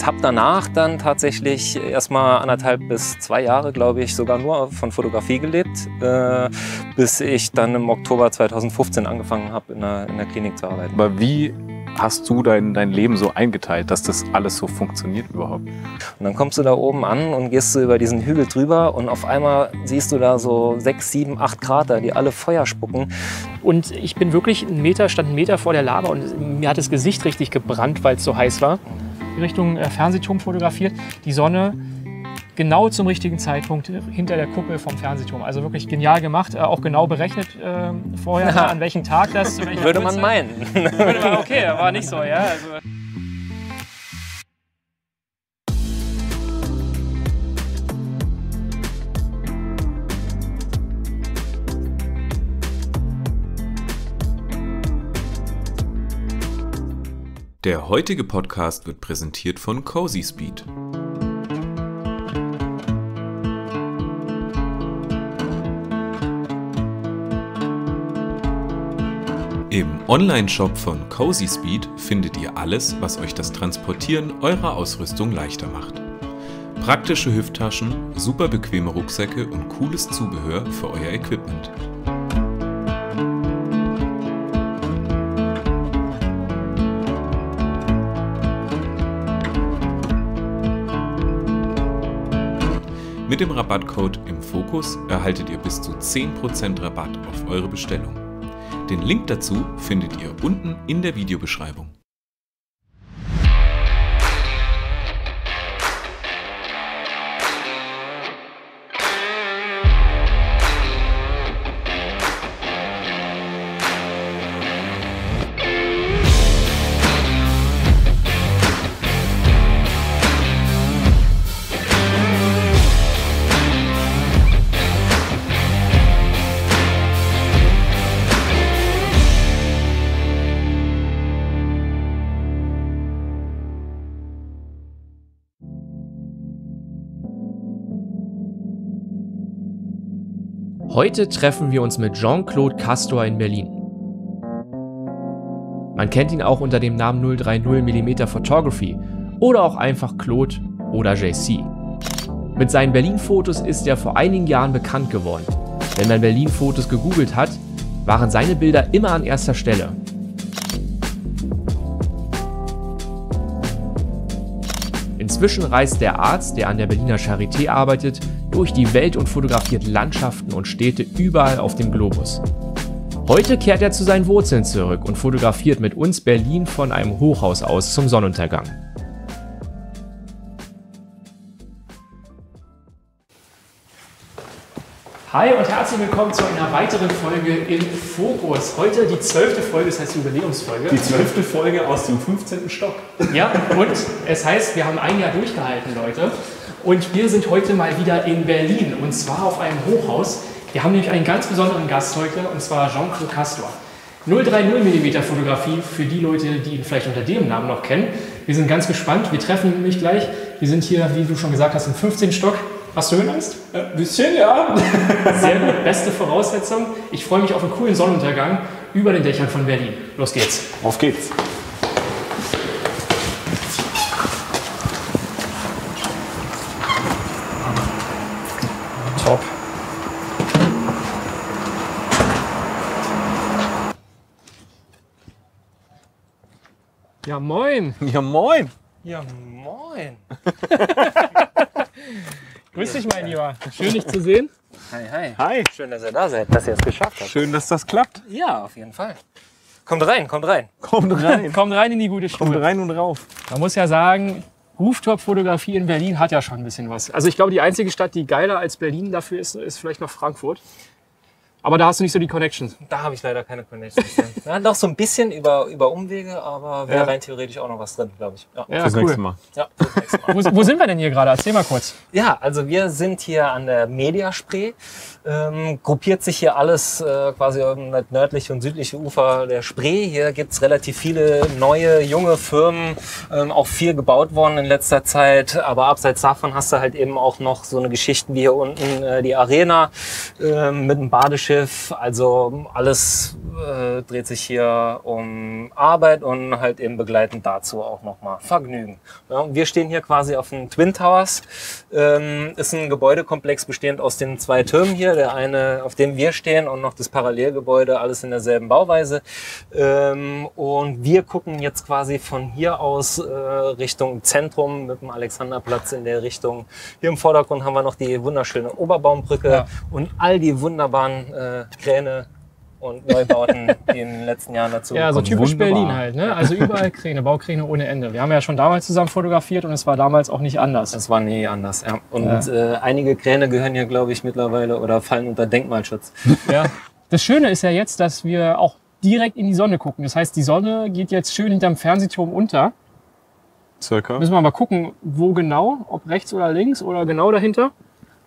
und habe danach dann tatsächlich erstmal anderthalb bis zwei Jahre, glaube ich, sogar nur von Fotografie gelebt, äh, bis ich dann im Oktober 2015 angefangen habe, in, in der Klinik zu arbeiten. Aber wie hast du dein, dein Leben so eingeteilt, dass das alles so funktioniert überhaupt? Und dann kommst du da oben an und gehst du über diesen Hügel drüber und auf einmal siehst du da so sechs, sieben, acht Krater, die alle Feuer spucken. Und ich bin wirklich einen Meter, stand einen Meter vor der Lava und mir hat das Gesicht richtig gebrannt, weil es so heiß war. Richtung äh, Fernsehturm fotografiert. Die Sonne genau zum richtigen Zeitpunkt hinter der Kuppel vom Fernsehturm. Also wirklich genial gemacht, äh, auch genau berechnet äh, vorher, ja. an welchem Tag das. Würde man meinen. Würde man, okay, war nicht so, ja. Also. Der heutige Podcast wird präsentiert von Cozy Speed. Im Online-Shop von Cozy Speed findet ihr alles, was euch das Transportieren eurer Ausrüstung leichter macht. Praktische Hüfttaschen, super bequeme Rucksäcke und cooles Zubehör für euer Equipment. Mit dem Rabattcode im Fokus erhaltet ihr bis zu 10% Rabatt auf eure Bestellung. Den Link dazu findet ihr unten in der Videobeschreibung. Heute treffen wir uns mit Jean-Claude Castor in Berlin. Man kennt ihn auch unter dem Namen 030mm Photography oder auch einfach Claude oder JC. Mit seinen Berlin-Fotos ist er vor einigen Jahren bekannt geworden. Wenn man Berlin-Fotos gegoogelt hat, waren seine Bilder immer an erster Stelle. Inzwischen reist der Arzt, der an der Berliner Charité arbeitet, durch die Welt und fotografiert Landschaften und Städte überall auf dem Globus. Heute kehrt er zu seinen Wurzeln zurück und fotografiert mit uns Berlin von einem Hochhaus aus zum Sonnenuntergang. Hi und herzlich willkommen zu einer weiteren Folge im Fokus. Heute die zwölfte Folge, das heißt Jubiläumsfolge. Die zwölfte Folge aus dem 15. Stock. Ja, und es heißt, wir haben ein Jahr durchgehalten, Leute. Und wir sind heute mal wieder in Berlin und zwar auf einem Hochhaus. Wir haben nämlich einen ganz besonderen Gast heute und zwar Jean-Claude Castor. 030 mm Fotografie für die Leute, die ihn vielleicht unter dem Namen noch kennen. Wir sind ganz gespannt. Wir treffen ihn nämlich gleich. Wir sind hier, wie du schon gesagt hast, im 15. Stock. Hast du Höhenangst? Ein bisschen, ja. Sehr gut, beste Voraussetzung. Ich freue mich auf einen coolen Sonnenuntergang über den Dächern von Berlin. Los geht's. Auf geht's. Top. Ja, moin. Ja, moin. Ja, moin. Grüß dich, mein Lieber. Schön, dich zu sehen. Hi, hi. Hi. Schön, dass ihr da seid, dass ihr es geschafft habt. Schön, dass das klappt. Ja, auf jeden Fall. Kommt rein, kommt rein. Kommt rein. Kommt rein in die gute Kommt Stube. rein und rauf. Man muss ja sagen, Rooftop-Fotografie in Berlin hat ja schon ein bisschen was. Also ich glaube, die einzige Stadt, die geiler als Berlin dafür ist, ist vielleicht noch Frankfurt. Aber da hast du nicht so die Connections. Da habe ich leider keine Connections. ja, doch so ein bisschen über, über Umwege, aber wäre Ja. rein theoretisch auch noch was drin, glaube ich. Ja. Ja, Fürs nächste Mal. Ja, fürs nächste Mal. Wo, wo sind wir denn hier gerade? Erzähl mal kurz. ja, also wir sind hier an der Mediaspree. Ähm, gruppiert sich hier alles äh, quasi um das nördliche und südliche Ufer der Spree. Hier gibt's relativ viele neue, junge Firmen, ähm, auch viel gebaut worden in letzter Zeit. Aber abseits davon hast du halt eben auch noch so eine Geschichten wie hier unten äh, die Arena ähm, mit einem Badeschiff Segelschiff. Also alles äh, dreht sich hier um Arbeit und halt eben begleitend dazu auch nochmal Vergnügen. Ja, wir stehen hier quasi auf den Twin Towers. Ähm, ist ein Gebäudekomplex bestehend aus den zwei Türmen hier. Der eine, auf dem wir stehen und noch das Parallelgebäude, alles in derselben Bauweise. Ähm, und wir gucken jetzt quasi von hier aus äh, Richtung Zentrum mit dem Alexanderplatz in der Richtung. Hier im Vordergrund haben wir noch die wunderschöne Oberbaumbrücke Ja. und all die wunderbaren äh, Kräne und Neubauten, die in den letzten Jahren dazu Ja, so typisch Wunderbar. Berlin halt. Ne? Also überall Kräne, Baukräne ohne Ende. Wir haben ja schon damals zusammen fotografiert und es war damals auch nicht anders. Das war nie anders, ja. Und Äh, einige Kräne gehören hier, glaube ich, mittlerweile oder fallen unter Denkmalschutz. Ja. Das Schöne ist ja jetzt, dass wir auch direkt in die Sonne gucken. Das heißt, die Sonne geht jetzt schön hinterm Fernsehturm unter. Circa. Müssen wir mal gucken, wo genau, ob rechts oder links oder genau dahinter.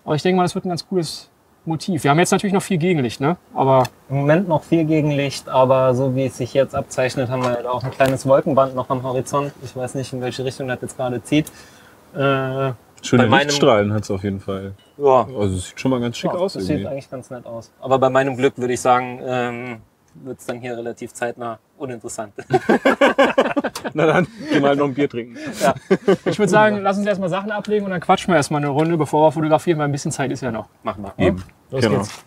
Aber ich denke mal, das wird ein ganz cooles Motiv. Wir haben jetzt natürlich noch viel Gegenlicht, ne? Aber Im Moment noch viel Gegenlicht, aber so wie es sich jetzt abzeichnet, haben wir halt auch ein kleines Wolkenband noch am Horizont. Ich weiß nicht, in welche Richtung das jetzt gerade zieht. Äh, Schöne Lichtstrahlen hat es auf jeden Fall. ja, Also es sieht schon mal ganz schick ja, aus das sieht irgendwie. eigentlich ganz nett aus. Aber bei meinem Glück würde ich sagen, ähm, wird es dann hier relativ zeitnah uninteressant. Na dann, geh mal noch ein Bier trinken. ich würde sagen, lass uns erstmal Sachen ablegen und dann quatschen wir erstmal eine Runde, bevor wir fotografieren, weil ein bisschen Zeit ist ja noch. Machen wir. Eben. Los genau. geht's.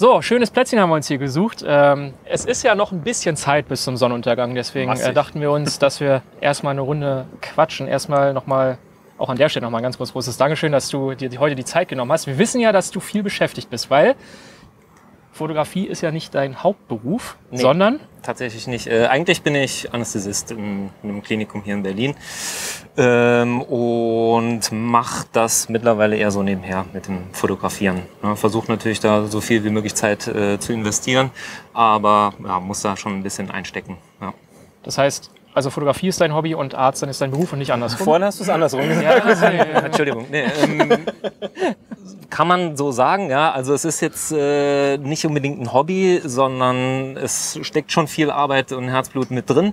So, schönes Plätzchen haben wir uns hier gesucht. Ähm, es ist ja noch ein bisschen Zeit bis zum Sonnenuntergang, deswegen äh, Massig. dachten wir uns, dass wir erstmal eine Runde quatschen. Erstmal nochmal, auch an der Stelle nochmal ein ganz groß großes Dankeschön, dass du dir heute die Zeit genommen hast. Wir wissen ja, dass du viel beschäftigt bist, weil Fotografie ist ja nicht dein Hauptberuf, Nee. sondern Tatsächlich nicht. Äh, eigentlich bin ich Anästhesist in, in einem Klinikum hier in Berlin ähm, und mache das mittlerweile eher so nebenher mit dem Fotografieren. Ja, Versuche natürlich da so viel wie möglich Zeit äh, zu investieren, aber ja, muss da schon ein bisschen einstecken. Ja. das heißt, also Fotografie ist dein Hobby und Arzt dann ist dein Beruf und nicht andersrum. Vorhin hast du es andersrum gesagt. Ja, also, Entschuldigung. Nee, ähm, kann man so sagen, ja. Also es ist jetzt äh, nicht unbedingt ein Hobby, sondern es steckt schon viel Arbeit und Herzblut mit drin.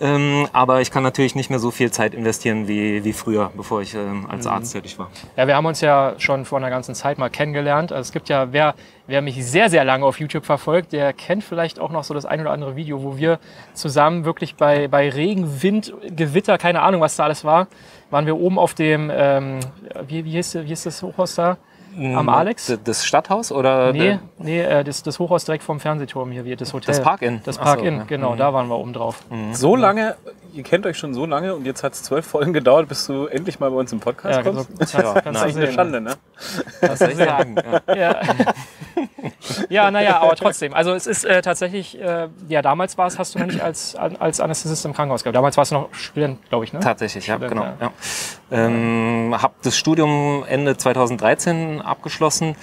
Ähm, aber ich kann natürlich nicht mehr so viel Zeit investieren wie, wie früher, bevor ich ähm, als Arzt tätig war. Ja, wir haben uns ja schon vor einer ganzen Zeit mal kennengelernt. Also es gibt ja, wer, wer mich sehr, sehr lange auf YouTube verfolgt, der kennt vielleicht auch noch so das ein oder andere Video, wo wir zusammen wirklich bei, bei Regen, Wind, Gewitter, keine Ahnung, was da alles war, waren wir oben auf dem, ähm, wie, wie, hieß, wie hieß das Hochhaus da? Am Alex? Das Stadthaus oder Nee, nee äh, das, das Hochhaus direkt vom Fernsehturm hier, wie das Hotel. das Park-In? Das Ach so, Park-In, ja. genau, da waren wir oben drauf. So lange, ihr kennt euch schon so lange und jetzt hat es zwölf Folgen gedauert, bis du endlich mal bei uns im Podcast Ja, kommst. so, ja, Das ist eine sehen. Schande, ne? Was soll ich sagen? Ja. Ja, ja naja, aber trotzdem. Also es ist äh, tatsächlich, äh, ja, damals war es, hast du noch nicht als, als Anästhesist im Krankenhaus gehabt. Damals warst du noch Student, glaube ich, ne? Tatsächlich, ja, Student, genau. ja. Ja. Ähm, habe das Studium Ende 2013 abgeschlossen,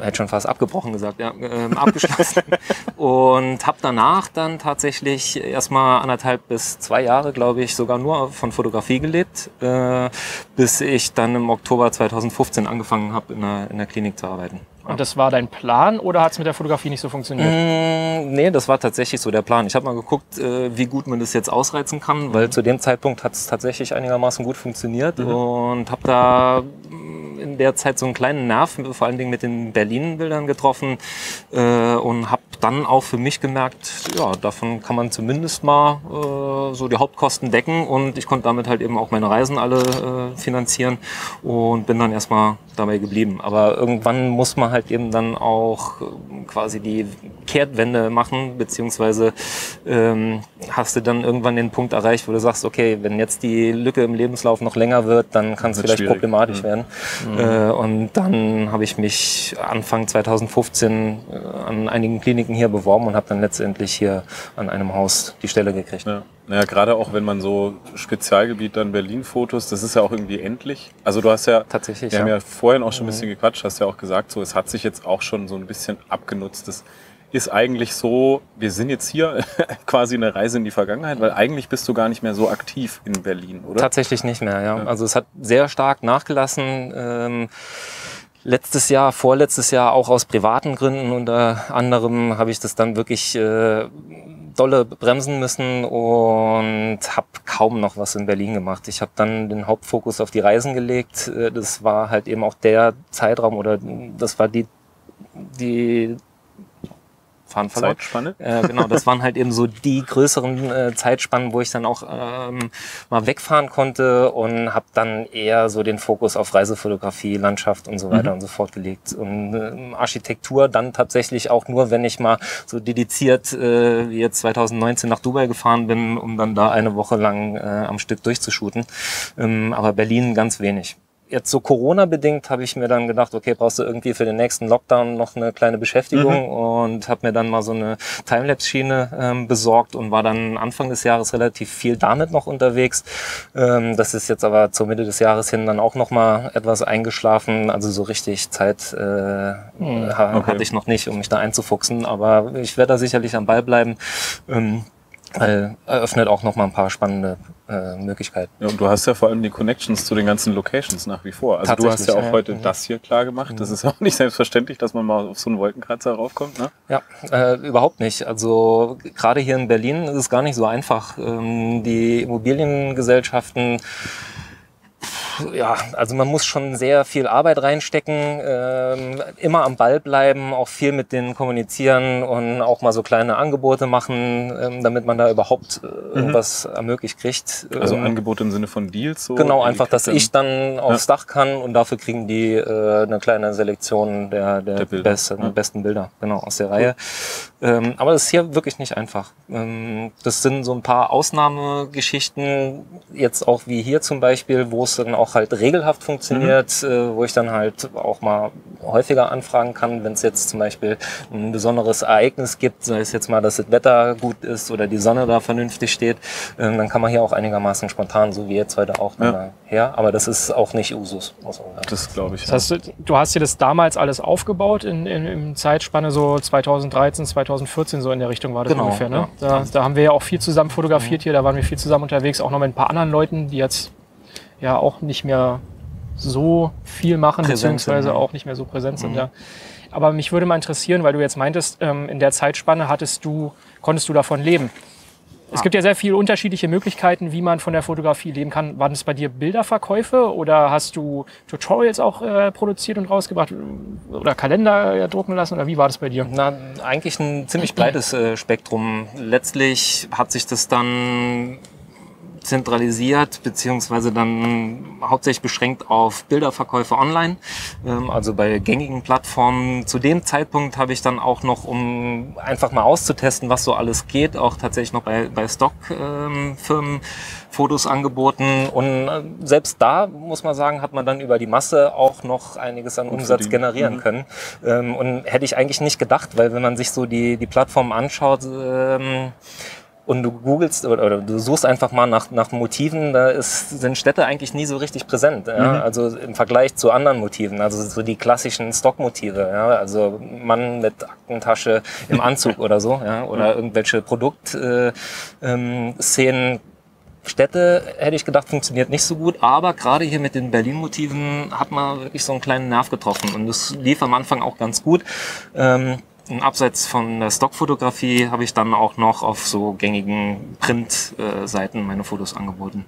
hätte schon fast abgebrochen gesagt, ja, ähm, abgeschlossen und habe danach dann tatsächlich erstmal anderthalb bis zwei Jahre, glaube ich, sogar nur von Fotografie gelebt, äh, bis ich dann im Oktober 2015 angefangen habe, in der, in der Klinik zu arbeiten. Und das war dein Plan oder hat es mit der Fotografie nicht so funktioniert? Mm, Nee, das war tatsächlich so der Plan. Ich habe mal geguckt, äh, wie gut man das jetzt ausreizen kann, weil zu dem Zeitpunkt hat es tatsächlich einigermaßen gut funktioniert und habe da mm, in der Zeit so einen kleinen Nerv, vor allen Dingen mit den Berlin-Bildern getroffen äh, und habe dann auch für mich gemerkt, ja, davon kann man zumindest mal äh, so die Hauptkosten decken und ich konnte damit halt eben auch meine Reisen alle äh, finanzieren und bin dann erstmal dabei geblieben. Aber irgendwann muss man halt eben dann auch äh, quasi die Kehrtwende machen, beziehungsweise ähm, hast du dann irgendwann den Punkt erreicht, wo du sagst, okay, wenn jetzt die Lücke im Lebenslauf noch länger wird, dann kann es vielleicht schwierig. problematisch werden. Äh, und dann habe ich mich Anfang 2015 äh, an einigen Kliniken hier beworben und habe dann letztendlich hier an einem Haus die Stelle gekriegt. Ja. Naja, gerade auch wenn man so Spezialgebiet dann Berlin-Fotos, das ist ja auch irgendwie endlich. Also du hast ja, Tatsächlich, wir haben ja. ja vorhin auch schon ein bisschen gequatscht, hast ja auch gesagt, so es hat sich jetzt auch schon so ein bisschen abgenutzt. Das ist eigentlich so, wir sind jetzt hier quasi eine Reise in die Vergangenheit, weil eigentlich bist du gar nicht mehr so aktiv in Berlin, oder? Tatsächlich nicht mehr, ja. Also es hat sehr stark nachgelassen. Ähm, letztes Jahr, vorletztes Jahr auch aus privaten Gründen unter anderem habe ich das dann wirklich äh, dolle bremsen müssen und habe kaum noch was in Berlin gemacht. Ich habe dann den Hauptfokus auf die Reisen gelegt. Äh, Das war halt eben auch der Zeitraum oder das war die die Fahren verloren. Zeitspanne? Äh, genau, das waren halt eben so die größeren äh, Zeitspannen, wo ich dann auch ähm, mal wegfahren konnte und habe dann eher so den Fokus auf Reisefotografie, Landschaft und so weiter Mhm. und so fort gelegt. Und ähm, Architektur dann tatsächlich auch nur, wenn ich mal so dediziert äh, wie jetzt 2019 nach Dubai gefahren bin, um dann da eine Woche lang äh, am Stück durchzushooten. Ähm, aber Berlin ganz wenig jetzt so Corona-bedingt habe ich mir dann gedacht, okay, brauchst du irgendwie für den nächsten Lockdown noch eine kleine Beschäftigung und habe mir dann mal so eine Timelapse-Schiene ähm, besorgt und war dann Anfang des Jahres relativ viel damit noch unterwegs. Ähm, das ist jetzt aber zur Mitte des Jahres hin dann auch noch mal etwas eingeschlafen. Also so richtig Zeit äh, ha- okay. hatte ich noch nicht, um mich da einzufuchsen. Aber ich werde da sicherlich am Ball bleiben. Ähm, eröffnet auch noch mal ein paar spannende äh, Möglichkeiten. Ja, und du hast ja vor allem die Connections zu den ganzen Locations nach wie vor. Also du hast ja auch ja. heute Mhm. das hier klar gemacht. Das ist auch nicht selbstverständlich, dass man mal auf so einen Wolkenkratzer raufkommt. Ne? Ja, äh, überhaupt nicht. Also gerade hier in Berlin ist es gar nicht so einfach. Ähm, die Immobiliengesellschaften, ja, also man muss schon sehr viel Arbeit reinstecken, ähm, immer am Ball bleiben, auch viel mit denen kommunizieren und auch mal so kleine Angebote machen, ähm, damit man da überhaupt äh, irgendwas ermöglicht kriegt. Also Ähm, Angebote im Sinne von Deals. So Genau, einfach, dass ich dann aufs Dach kann und dafür kriegen die äh, eine kleine Selektion der, der, Der Bilder, besten, ja. besten Bilder genau, aus der Reihe. Ähm, aber das ist hier wirklich nicht einfach. Ähm, das sind so ein paar Ausnahmegeschichten, jetzt auch wie hier zum Beispiel, wo es dann auch halt regelhaft funktioniert, äh, wo ich dann halt auch mal häufiger anfragen kann, wenn es jetzt zum Beispiel ein besonderes Ereignis gibt, sei es jetzt mal, dass das Wetter gut ist oder die Sonne da vernünftig steht, ähm, dann kann man hier auch einigermaßen spontan, so wie jetzt heute auch, Ja. her. Aber das ist auch nicht Usus. Das glaube ich. Das heißt, du hast dir das damals alles aufgebaut in, in, in Zeitspanne so 2013, 2014 so in der Richtung war das Genau, ungefähr. Ne? ja. Da, da haben wir ja auch viel zusammen fotografiert hier, da waren wir viel zusammen unterwegs, auch noch mit ein paar anderen Leuten, die jetzt ja auch nicht mehr so viel machen, Präsent sind, beziehungsweise ja. auch nicht mehr so präsent sind. Mhm. Ja. Aber mich würde mal interessieren, weil du jetzt meintest, ähm, in der Zeitspanne hattest du, konntest du davon leben. Es gibt ja sehr viele unterschiedliche Möglichkeiten, wie man von der Fotografie leben kann. Waren es bei dir Bilderverkäufe oder hast du Tutorials auch äh, produziert und rausgebracht oder Kalender äh, drucken lassen oder wie war das bei dir? Na, eigentlich ein ziemlich breites äh, Spektrum. Letztlich hat sich das dann zentralisiert, beziehungsweise dann hauptsächlich beschränkt auf Bilderverkäufe online, ähm, also bei gängigen Plattformen. Zu dem Zeitpunkt habe ich dann auch noch, um einfach mal auszutesten, was so alles geht, auch tatsächlich noch bei, bei Stockfirmen Fotos angeboten. Und äh, selbst da, muss man sagen, hat man dann über die Masse auch noch einiges an Umsatz generieren Mhm. können. Ähm, und hätte ich eigentlich nicht gedacht, weil wenn man sich so die, die Plattform anschaut, ähm, und du googelst oder, oder du suchst einfach mal nach, nach Motiven, da ist, sind Städte eigentlich nie so richtig präsent. Ja? Also im Vergleich zu anderen Motiven, also so die klassischen Stockmotive, ja? also Mann mit Aktentasche im Anzug oder so, ja? oder irgendwelche Produktszenen. Äh, ähm, Szenen. Städte, hätte ich gedacht, funktioniert nicht so gut, aber gerade hier mit den Berlin-Motiven hat man wirklich so einen kleinen Nerv getroffen und das lief am Anfang auch ganz gut. Ähm, abseits von der Stockfotografie habe ich dann auch noch auf so gängigen Printseiten meine Fotos angeboten.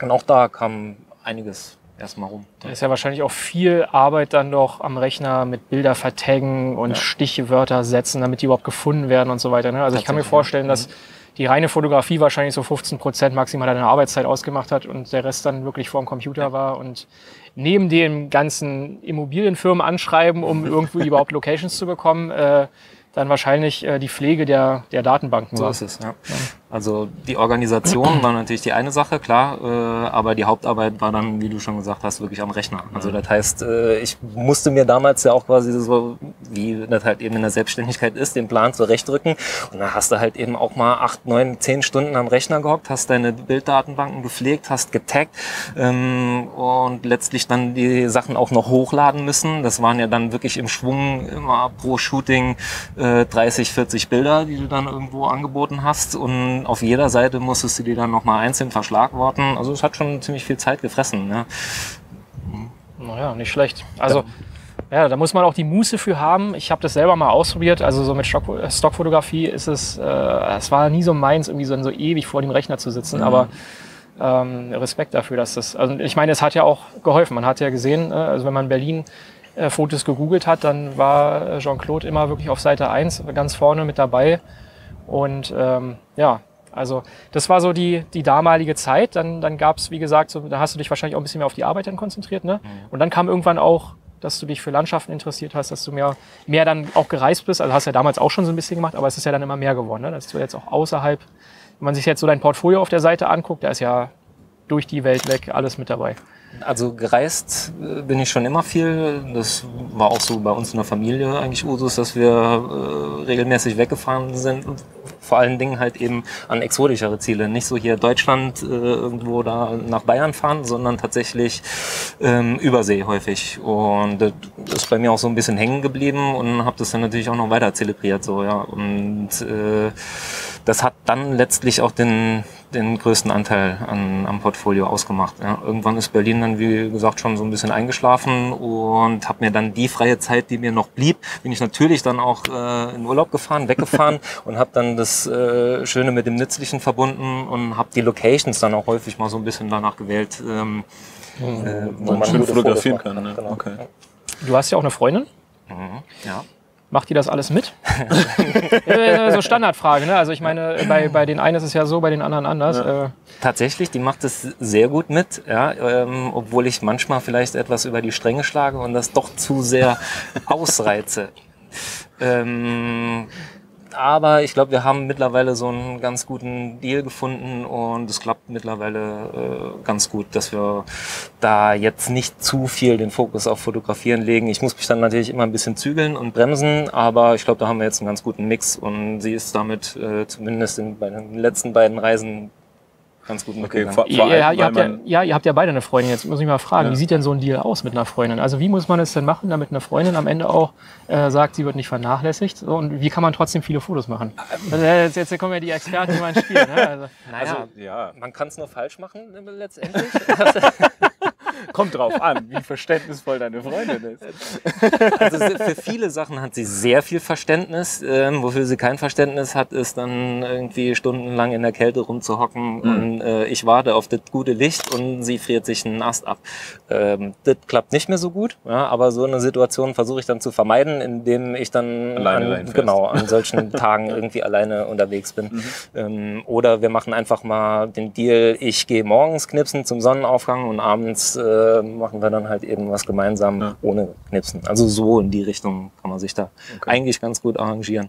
Und auch da kam einiges erstmal rum. Da ist ja wahrscheinlich auch viel Arbeit dann doch am Rechner mit Bilder vertaggen und Stichwörter setzen, damit die überhaupt gefunden werden und so weiter. Ne? Also ich kann mir vorstellen, dass die reine Fotografie wahrscheinlich so 15 Prozent maximal deiner Arbeitszeit ausgemacht hat und der Rest dann wirklich vor dem Computer war und neben dem ganzen Immobilienfirmen anschreiben, um irgendwo überhaupt Locations zu bekommen, äh, dann wahrscheinlich äh, die Pflege der, der Datenbanken So war. ist es, ja. Also die Organisation war natürlich die eine Sache, klar, äh, aber die Hauptarbeit war dann, wie du schon gesagt hast, wirklich am Rechner. Also das heißt, äh, ich musste mir damals ja auch quasi so, wie das halt eben in der Selbstständigkeit ist, den Plan zurechtrücken. Und da hast du halt eben auch mal acht, neun, zehn Stunden am Rechner gehockt, hast deine Bilddatenbanken gepflegt, hast getaggt ähm, und letztlich dann die Sachen auch noch hochladen müssen. Das waren ja dann wirklich im Schwung immer pro Shooting äh, 30, 40 Bilder, die du dann irgendwo angeboten hast. Und auf jeder Seite musstest du die dann nochmal einzeln verschlagworten. Also es hat schon ziemlich viel Zeit gefressen. Ne? Naja, nicht schlecht. Also, ja. da muss man auch die Muße für haben. Ich habe das selber mal ausprobiert. Also, so mit Stock, äh, Stockfotografie ist es, äh, es war nie so meins, irgendwie so, so ewig vor dem Rechner zu sitzen. Aber ähm, Respekt dafür, dass das, also ich meine, es hat ja auch geholfen. Man hat ja gesehen, äh, also wenn man Berlin äh, Fotos gegoogelt hat, dann war Jean-Claude immer wirklich auf Seite 1 ganz vorne mit dabei. Und ähm, ja, also das war so die, die damalige Zeit. Dann, dann gab es, wie gesagt, so, da hast du dich wahrscheinlich auch ein bisschen mehr auf die Arbeit dann konzentriert. Ne? Mhm. Und dann kam irgendwann auch, dass du dich für Landschaften interessiert hast, dass du mehr, mehr dann auch gereist bist. Also hast ja damals auch schon so ein bisschen gemacht, aber es ist ja dann immer mehr geworden. Ne? Dass du jetzt auch außerhalb, wenn man sich jetzt so dein Portfolio auf der Seite anguckt, da ist ja durch die Welt weg alles mit dabei. Also gereist äh, bin ich schon immer viel. Das war auch so bei uns in der Familie eigentlich Usus, dass wir äh, regelmäßig weggefahren sind. Vor allen Dingen halt eben an exotischere Ziele. Nicht so hier Deutschland äh, irgendwo da nach Bayern fahren, sondern tatsächlich ähm, Übersee häufig. Und das ist bei mir auch so ein bisschen hängen geblieben und habe das dann natürlich auch noch weiter zelebriert. So, ja. Und äh, das hat dann letztlich auch den, den größten Anteil an, am Portfolio ausgemacht. Ja. Irgendwann ist Berlin dann, wie gesagt, schon so ein bisschen eingeschlafen und habe mir dann die freie Zeit, die mir noch blieb, bin ich natürlich dann auch äh, in Urlaub gefahren, weggefahren und habe dann das äh, Schöne mit dem Nützlichen verbunden und habe die Locations dann auch häufig mal so ein bisschen danach gewählt, ähm, äh, wo man schön fotografieren kann, ne? Genau. Okay. Du hast ja auch eine Freundin. Mhm. Ja. Macht die das alles mit? Äh, so Standardfrage, ne? Also ich meine, bei, bei den einen ist es ja so, bei den anderen anders. Äh, Tatsächlich, die macht es sehr gut mit, ja, ähm, obwohl ich manchmal vielleicht etwas über die Stränge schlage und das doch zu sehr ausreize. Ähm, aber ich glaube, wir haben mittlerweile so einen ganz guten Deal gefunden und es klappt mittlerweile äh, ganz gut, dass wir da jetzt nicht zu viel den Fokus auf Fotografieren legen. Ich muss mich dann natürlich immer ein bisschen zügeln und bremsen, aber ich glaube, da haben wir jetzt einen ganz guten Mix und sie ist damit äh, zumindest in, bei den letzten beiden Reisen ganz gut Okay, vor, ihr, vor allem, ihr, habt ja, ja, ihr habt ja beide eine Freundin. Jetzt muss ich mal fragen, Ja. wie sieht denn so ein Deal aus mit einer Freundin? Also wie muss man es denn machen, damit eine Freundin am Ende auch äh, sagt, sie wird nicht vernachlässigt? So, und wie kann man trotzdem viele Fotos machen? Also, äh, jetzt, jetzt kommen ja die Experten über ein Spiel. Ne? Also, Naja, ja, man kann es nur falsch machen äh, letztendlich. kommt drauf an, wie verständnisvoll deine Freundin ist. Also für viele Sachen hat sie sehr viel Verständnis. Ähm, wofür sie kein Verständnis hat, ist dann irgendwie stundenlang in der Kälte rumzuhocken und äh, ich warte auf das gute Licht und sie friert sich einen Ast ab. Ähm, das klappt nicht mehr so gut, ja, aber so eine Situation versuche ich dann zu vermeiden, indem ich dann Alleine an, genau an solchen Tagen irgendwie alleine unterwegs bin. Ähm, oder wir machen einfach mal den Deal, ich gehe morgens knipsen zum Sonnenaufgang und abends äh, machen wir dann halt eben was gemeinsam Ja. ohne Knipsen. Also so in die Richtung kann man sich da Okay. eigentlich ganz gut arrangieren.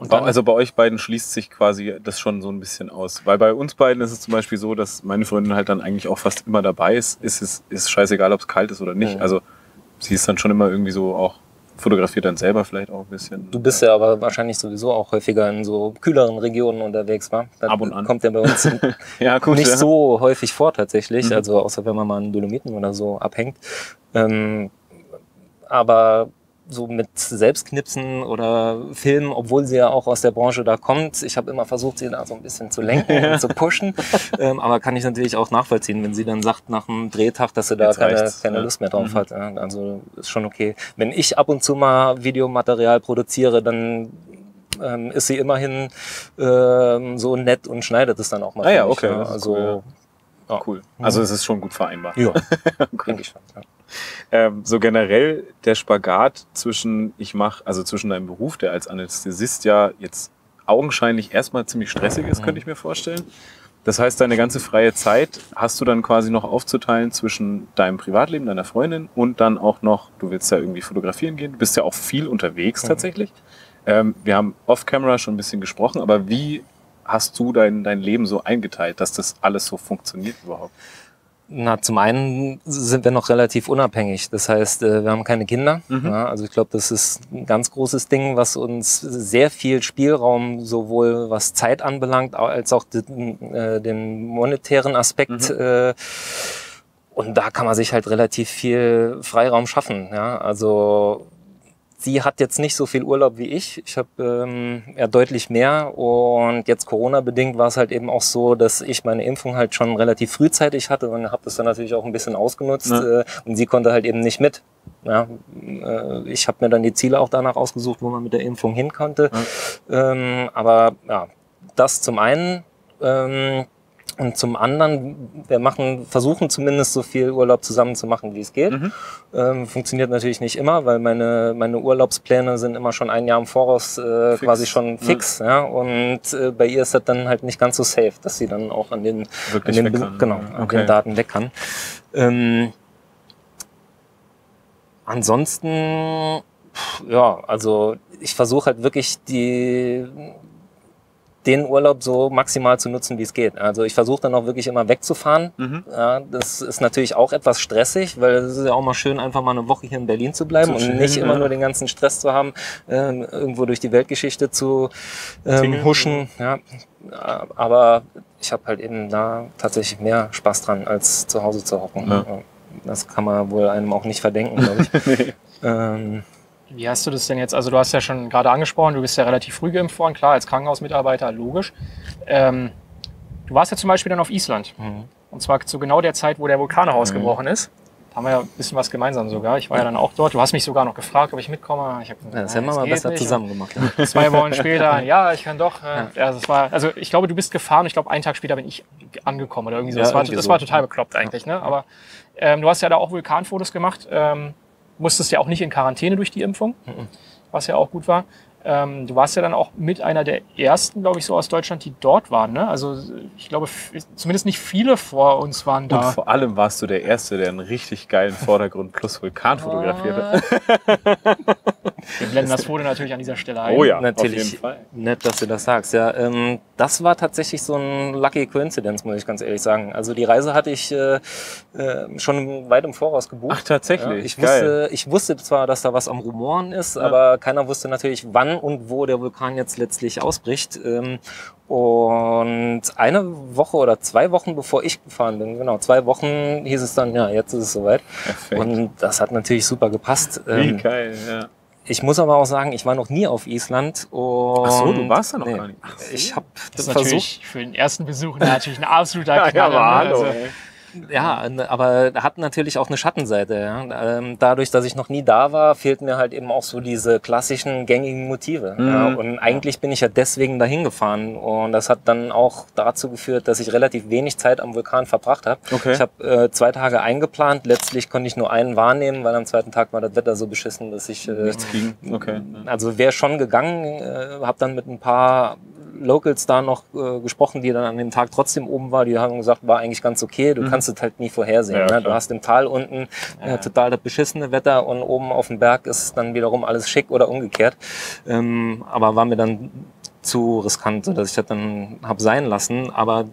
Dann, Also bei euch beiden schließt sich quasi das schon so ein bisschen aus. Weil bei uns beiden ist es zum Beispiel so, dass meine Freundin halt dann eigentlich auch fast immer dabei ist. Ist es ist scheißegal, ob es kalt ist oder nicht. Mhm. Also sie ist dann schon immer irgendwie so auch fotografiert dann selber vielleicht auch ein bisschen. du bist ja aber wahrscheinlich sowieso auch häufiger in so kühleren Regionen unterwegs, wa? Das Ab und an. Kommt ja bei uns ja gut. nicht ja. so häufig vor tatsächlich, Mhm. also außer wenn man mal in Dolomiten oder so abhängt. Ähm, aber so mit Selbstknipsen oder Filmen, obwohl sie ja auch aus der Branche da kommt. Ich habe immer versucht, sie da so ein bisschen zu lenken und zu pushen. Ähm, aber kann ich natürlich auch nachvollziehen, wenn sie dann sagt nach einem Drehtag, dass sie da Jetzt keine, keine ja. Lust mehr drauf Mhm. hat. Ja, also ist schon okay. Wenn ich ab und zu mal Videomaterial produziere, dann ähm, ist sie immerhin ähm, so nett und schneidet es dann auch mal. Ah ja, okay, ne? das ist Also cool, ja. Cool. Also es ist schon gut vereinbar. ja, denke ich schon. Ähm, so generell der Spagat zwischen, ich mache, also zwischen deinem Beruf, der als Anästhesist ja jetzt augenscheinlich erstmal ziemlich stressig ist, könnte ich mir vorstellen. Das heißt, deine ganze freie Zeit hast du dann quasi noch aufzuteilen zwischen deinem Privatleben, deiner Freundin und dann auch noch, du willst ja irgendwie fotografieren gehen, du bist ja auch viel unterwegs Mhm. tatsächlich. Ähm, wir haben off-camera schon ein bisschen gesprochen, aber wie hast du dein, dein Leben so eingeteilt, dass das alles so funktioniert überhaupt? Na, zum einen sind wir noch relativ unabhängig. Das heißt, äh, wir haben keine Kinder. Mhm. Ja, also ich glaube, das ist ein ganz großes Ding, was uns sehr viel Spielraum sowohl was Zeit anbelangt, als auch den, äh, den monetären Aspekt. Mhm. Äh, und da kann man sich halt relativ viel Freiraum schaffen. Ja, also sie hat jetzt nicht so viel Urlaub wie ich. Ich habe ähm, ja deutlich mehr und jetzt Corona-bedingt war es halt eben auch so, dass ich meine Impfung halt schon relativ frühzeitig hatte und habe das dann natürlich auch ein bisschen ausgenutzt Ja. äh, und sie konnte halt eben nicht mit. Ja, äh, ich habe mir dann die Ziele auch danach ausgesucht, wo man mit der Impfung hin konnte. Ähm, aber ja, das zum einen. Ähm, Und zum anderen, wir machen, versuchen zumindest so viel Urlaub zusammen zu machen, wie es geht. Mhm. Ähm, funktioniert natürlich nicht immer, weil meine, meine Urlaubspläne sind immer schon ein Jahr im Voraus äh, quasi schon fix. Ja. Und äh, bei ihr ist das dann halt nicht ganz so safe, dass sie dann auch an den, an Wirklich den, weg Be- kann. genau, an Okay. den Daten weg kann. Ähm, ansonsten, ja, also ich versuche halt wirklich die den Urlaub so maximal zu nutzen, wie es geht. Also ich versuche dann auch wirklich immer wegzufahren. Mhm. Ja, das ist natürlich auch etwas stressig, weil es ist ja auch mal schön, einfach mal eine Woche hier in Berlin zu bleiben Zu und chillen, nicht immer ja. nur den ganzen Stress zu haben, ähm, irgendwo durch die Weltgeschichte zu ähm, huschen. Ja. Aber ich habe halt eben da tatsächlich mehr Spaß dran, als zu Hause zu hocken. Ja. Das kann man wohl einem auch nicht verdenken, glaube ich. ähm, Wie hast du das denn jetzt? Also du hast ja schon gerade angesprochen, du bist ja relativ früh geimpft worden, klar, als Krankenhausmitarbeiter, logisch. Ähm, du warst ja zum Beispiel dann auf Island. Mhm. Und zwar zu genau der Zeit, wo der Vulkan ausgebrochen ist. Da haben wir ja ein bisschen was gemeinsam sogar. Ich war ja dann auch dort. Du hast mich sogar noch gefragt, ob ich mitkomme. Ich hab gesagt, ja, das hätten wir mal besser nicht. zusammen gemacht. Ja. Und Zwei Wochen später, ja, ich kann doch. Äh, ja. das war, also ich glaube, du bist gefahren. Ich glaube, einen Tag später bin ich angekommen oder irgendwie so. Ja, das, war, das so. war total bekloppt eigentlich. Ne? Aber ähm, du hast ja da auch Vulkanfotos gemacht. Ähm, musstest ja auch nicht in Quarantäne durch die Impfung, was ja auch gut war. Ähm, du warst ja dann auch mit einer der ersten, glaube ich, so aus Deutschland, die dort waren. Ne? Also ich glaube, zumindest nicht viele vor uns waren Und da. vor allem warst du der Erste, der einen richtig geilen Vordergrund plus Vulkan fotografiert hat. Wir blenden das Foto natürlich an dieser Stelle ein. Oh ja, Natürlich. auf jeden Fall. Nett, dass du das sagst. Ja, ähm, das war tatsächlich so ein Lucky Coincidence, muss ich ganz ehrlich sagen. Also die Reise hatte ich äh, äh, schon weit im Voraus gebucht. Ach, tatsächlich? Ja, ich, Geil. wusste, ich wusste zwar, dass da was am Rumoren ist, aber keiner wusste natürlich, wann und wo der Vulkan jetzt letztlich ausbricht. Ähm, und eine Woche oder zwei Wochen bevor ich gefahren bin, genau, zwei Wochen hieß es dann, ja, jetzt ist es soweit. Perfekt. Und das hat natürlich super gepasst. Wie Ähm, geil, ja. ich muss aber auch sagen, ich war noch nie auf Island. Und Ach so, du warst da noch nee, gar nicht. Ach so. Ich habe Das ist versucht. natürlich für den ersten Besuch natürlich ein absoluter Ja, ja, Knaller. aber ne? hallo. Also. Ja, aber hat natürlich auch eine Schattenseite. Ja. Ähm, Dadurch, dass ich noch nie da war, fehlten mir halt eben auch so diese klassischen gängigen Motive. Ja. Und eigentlich bin ich ja deswegen dahin gefahren. Und das hat dann auch dazu geführt, dass ich relativ wenig Zeit am Vulkan verbracht habe. Okay. Ich habe äh, zwei Tage eingeplant. Letztlich konnte ich nur einen wahrnehmen, weil am zweiten Tag war das Wetter so beschissen, dass ich... Äh, Nichts ging. Okay. also wäre schon gegangen, äh, habe dann mit ein paar Locals da noch äh, gesprochen, die dann an dem Tag trotzdem oben war. Die haben gesagt, war eigentlich ganz okay. Du kannst es halt nie vorhersehen. Ja, ne? Du hast im Tal unten äh, total das beschissene Wetter und oben auf dem Berg ist dann wiederum alles schick oder umgekehrt. Ähm, aber war mir dann zu riskant, dass ich das dann hab sein lassen. Aber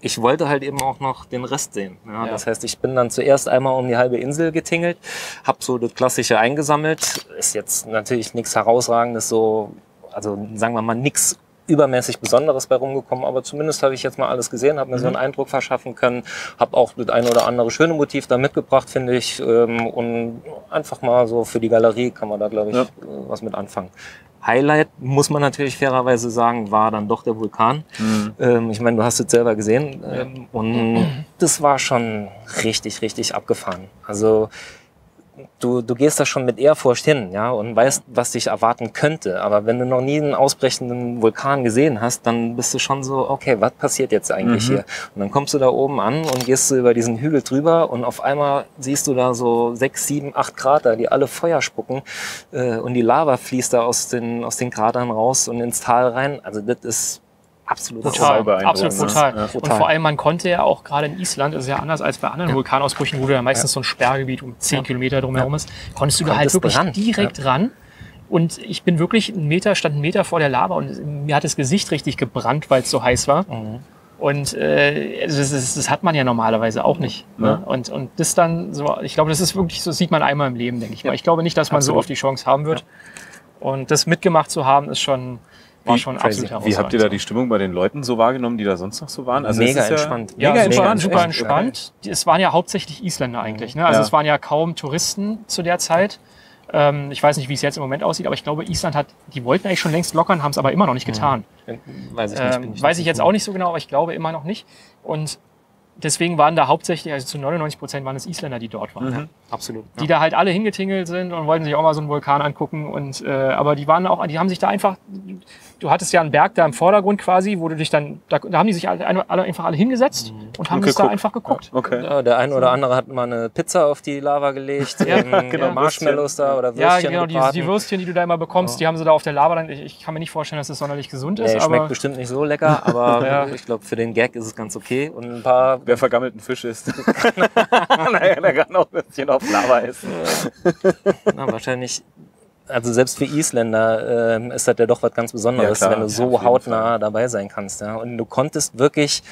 ich wollte halt eben auch noch den Rest sehen. Ja, Ja. Das heißt, ich bin dann zuerst einmal um die halbe Insel getingelt, habe so das Klassische eingesammelt. Ist jetzt natürlich nichts Herausragendes, so, also sagen wir mal nichts übermäßig Besonderes bei rumgekommen, aber zumindest habe ich jetzt mal alles gesehen, habe mir so einen Eindruck verschaffen können, habe auch das eine oder andere schöne Motiv da mitgebracht, finde ich, ähm, und einfach mal so für die Galerie kann man da, glaube ich, Ja. äh, was mit anfangen. Highlight, muss man natürlich fairerweise sagen, war dann doch der Vulkan. Ähm, ich meine, du hast es selber gesehen. Ähm, und das war schon richtig, richtig abgefahren. Also du, du gehst da schon mit Ehrfurcht hin, ja, und weißt, was dich erwarten könnte. Aber wenn du noch nie einen ausbrechenden Vulkan gesehen hast, dann bist du schon so, okay, was passiert jetzt eigentlich hier? Und dann kommst du da oben an und gehst du über diesen Hügel drüber und auf einmal siehst du da so sechs, sieben, acht Krater, die alle Feuer spucken äh, und die Lava fließt da aus den, aus den Kratern raus und ins Tal rein. Also das ist absolut Brutal, absolut ne? brutal. Ja. Und vor allem, man konnte ja auch gerade in Island, das ist ja anders als bei anderen Vulkanausbrüchen, wo du ja meistens so ein Sperrgebiet um 10 Kilometer drumherum ist, konntest du da halt wirklich ran, direkt ran. Und ich bin wirklich einen Meter, stand einen Meter vor der Lava und mir hat das Gesicht richtig gebrannt, weil es so heiß war. Mhm. Und äh, also das, das, das hat man ja normalerweise auch nicht. Ne? Und, und das dann so, ich glaube, das ist wirklich so, sieht man einmal im Leben, denke ich mal. Ich glaube nicht, dass man so Absolut. oft die Chance haben wird. Und das mitgemacht zu haben, ist schon, war Wie- schon crazy. absolut Wie habt ihr da die Stimmung bei den Leuten so wahrgenommen, die da sonst noch so waren? Also mega ist ja- entspannt. Ja, Mega super, entspannt, super entspannt. Die- Es waren ja hauptsächlich Isländer eigentlich. Ne? Also Ja. es waren ja kaum Touristen zu der Zeit. Ähm, ich weiß nicht, wie es jetzt im Moment aussieht, aber ich glaube, Island hat, die wollten eigentlich schon längst lockern, haben es aber immer noch nicht getan. Weiß ich nicht. bin Ähm, ich weiß ich jetzt auch nicht so genau, aber ich glaube immer noch nicht. Und deswegen waren da hauptsächlich, also zu 99 Prozent waren es Isländer, die dort waren. Absolut. die da halt alle hingetingelt sind und wollten sich auch mal so einen Vulkan angucken. Und äh, aber die waren auch, die haben sich da einfach, du hattest ja einen Berg da im Vordergrund quasi, wo du dich dann, da, da haben die sich alle, alle einfach alle hingesetzt und haben das da einfach geguckt. Okay. Ja, der ein oder andere hat mal eine Pizza auf die Lava gelegt, Ja, genau, Marshmallows da oder Ja, Würstchen genau, die, gebraten. die Würstchen, die du da immer bekommst, die haben sie da auf der Lava. Dann, ich, ich kann mir nicht vorstellen, dass das sonderlich gesund ist, Nee, schmeckt aber bestimmt nicht so lecker, aber Ja. ich glaube, für den Gag ist es ganz okay. Und ein paar Wer vergammelten Fisch isst, naja, der kann auch ein bisschen auf Lava essen. Na, wahrscheinlich. Also selbst für Isländer ähm, ist das ja doch was ganz Besonderes, Ja, wenn du Ja, so auf jeden hautnah Fall. dabei sein kannst. Ja. Und du konntest wirklich,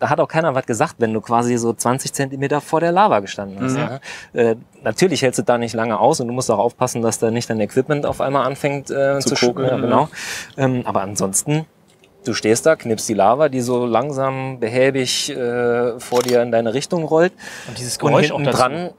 da hat auch keiner was gesagt, wenn du quasi so 20 Zentimeter vor der Lava gestanden hast. Mhm. Ja. Äh, natürlich hältst du da nicht lange aus und du musst auch aufpassen, dass da nicht dein Equipment auf einmal anfängt äh, Zu zu, kokeln, Ja, ja. genau. Ähm, aber ansonsten Du stehst da, knippst die Lava, die so langsam behäbig äh, vor dir in deine Richtung rollt. und dieses Und Geräusch auch hinten dazu. dran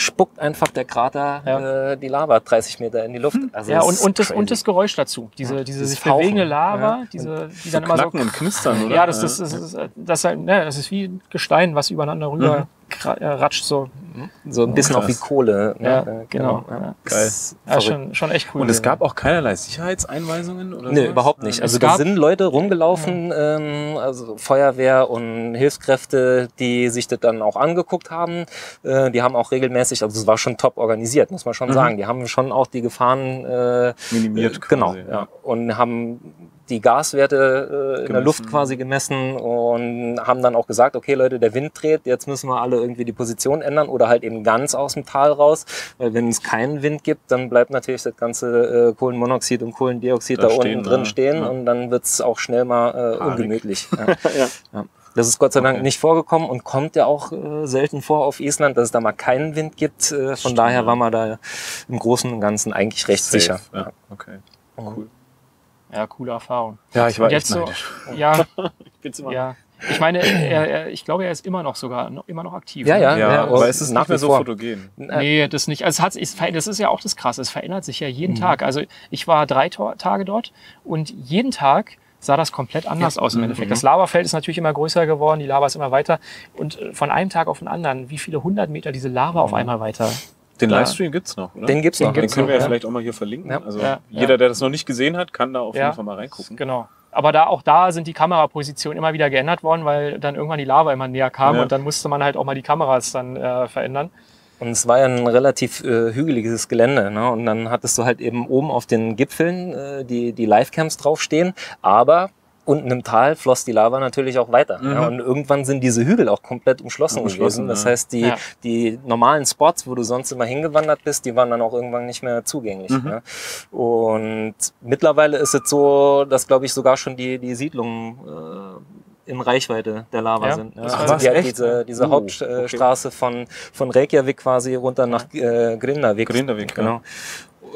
spuckt einfach der Krater Ja. äh, die Lava 30 Meter in die Luft. Also Ja, und, und, das, crazy. und das Geräusch dazu. Diese, diese sich bewegende. Lava, diese, die dann immer so. Knacken und knistern, oder? Ja, das, das, das, das, das, das, ne, das ist wie Gestein, was übereinander rüber äh, ratscht. So. so ein bisschen krass. auch wie Kohle. ne? Ja, Äh, genau. Ja. Ja. Geil. Ist Ja, schon, schon echt cool. Und es gab auch keinerlei Sicherheitseinweisungen oder Nee, sowas? überhaupt nicht. Also Es da sind Leute rumgelaufen, ähm, also Feuerwehr und Hilfskräfte, die sich das dann auch angeguckt haben. Äh, die haben auch regelmäßig, also es war schon top organisiert, muss man schon sagen. Die haben schon auch die Gefahren äh, Minimiert äh, Genau, quasi, ja. ja. Und haben die Gaswerte äh, in der. Luft quasi gemessen und haben dann auch gesagt, okay Leute, der Wind dreht, jetzt müssen wir alle irgendwie die Position ändern oder halt eben ganz aus dem Tal raus, weil wenn es keinen Wind gibt, dann bleibt natürlich das ganze äh, Kohlenmonoxid und Kohlendioxid Da da, stehen, unten drin stehen Ja. und dann wird's auch schnell mal äh, ungemütlich. Ja. Ja. Das ist Gott sei Dank Okay. nicht vorgekommen und kommt ja auch äh, selten vor auf Island, dass es da mal keinen Wind gibt. Äh, von Stimmt, daher war man da im Großen und Ganzen eigentlich recht Safe, sicher. Ja. Okay. Cool. Ja, coole Erfahrung. Ja, ich war Und echt jetzt so, ja, ja. Ich meine, er, er, ich glaube, er ist immer noch sogar noch, immer noch aktiv. Ja, ne? ja. Ja, aber es ist nach nicht mehr wie so vor. fotogen. Nee, das nicht. Also es hat, es, das ist ja auch das Krasse. Es verändert sich ja jeden Mhm. Tag. Also ich war drei Tage dort und jeden Tag sah das komplett anders aus im Endeffekt. Das Lavafeld ist natürlich immer größer geworden, die Lava ist immer weiter. Und äh, von einem Tag auf den anderen, wie viele hundert Meter diese Lava auf einmal weiter. Den Livestream gibt's noch, oder? Den gibt's noch. Den können wir ja ja. vielleicht auch mal hier verlinken. Ja. Also Ja. jeder, der das noch nicht gesehen hat, kann da auf Ja. jeden Fall mal reingucken. Genau. Aber da, auch da sind die Kamerapositionen immer wieder geändert worden, weil dann irgendwann die Lava immer näher kam Ja. und dann musste man halt auch mal die Kameras dann äh, verändern. Und es war ja ein relativ äh, hügeliges Gelände. Ne? Und dann hattest du halt eben oben auf den Gipfeln äh, die, die Livecams draufstehen. Aber unten im Tal floss die Lava natürlich auch weiter. Ja? Und irgendwann sind diese Hügel auch komplett umschlossen, Umschlossen, gewesen. Das ja. heißt, die, Ja. die normalen Spots, wo du sonst immer hingewandert bist, die waren dann auch irgendwann nicht mehr zugänglich. Ne? Und mittlerweile ist es so, dass, glaube ich, sogar schon die, die Siedlungen äh, in Reichweite der Lava Ja, sind. Ja? das Also die hat diese, diese Oh, Hauptstraße von, von Reykjavik quasi runter nach äh, Grindavik. Grindavik, ja. genau.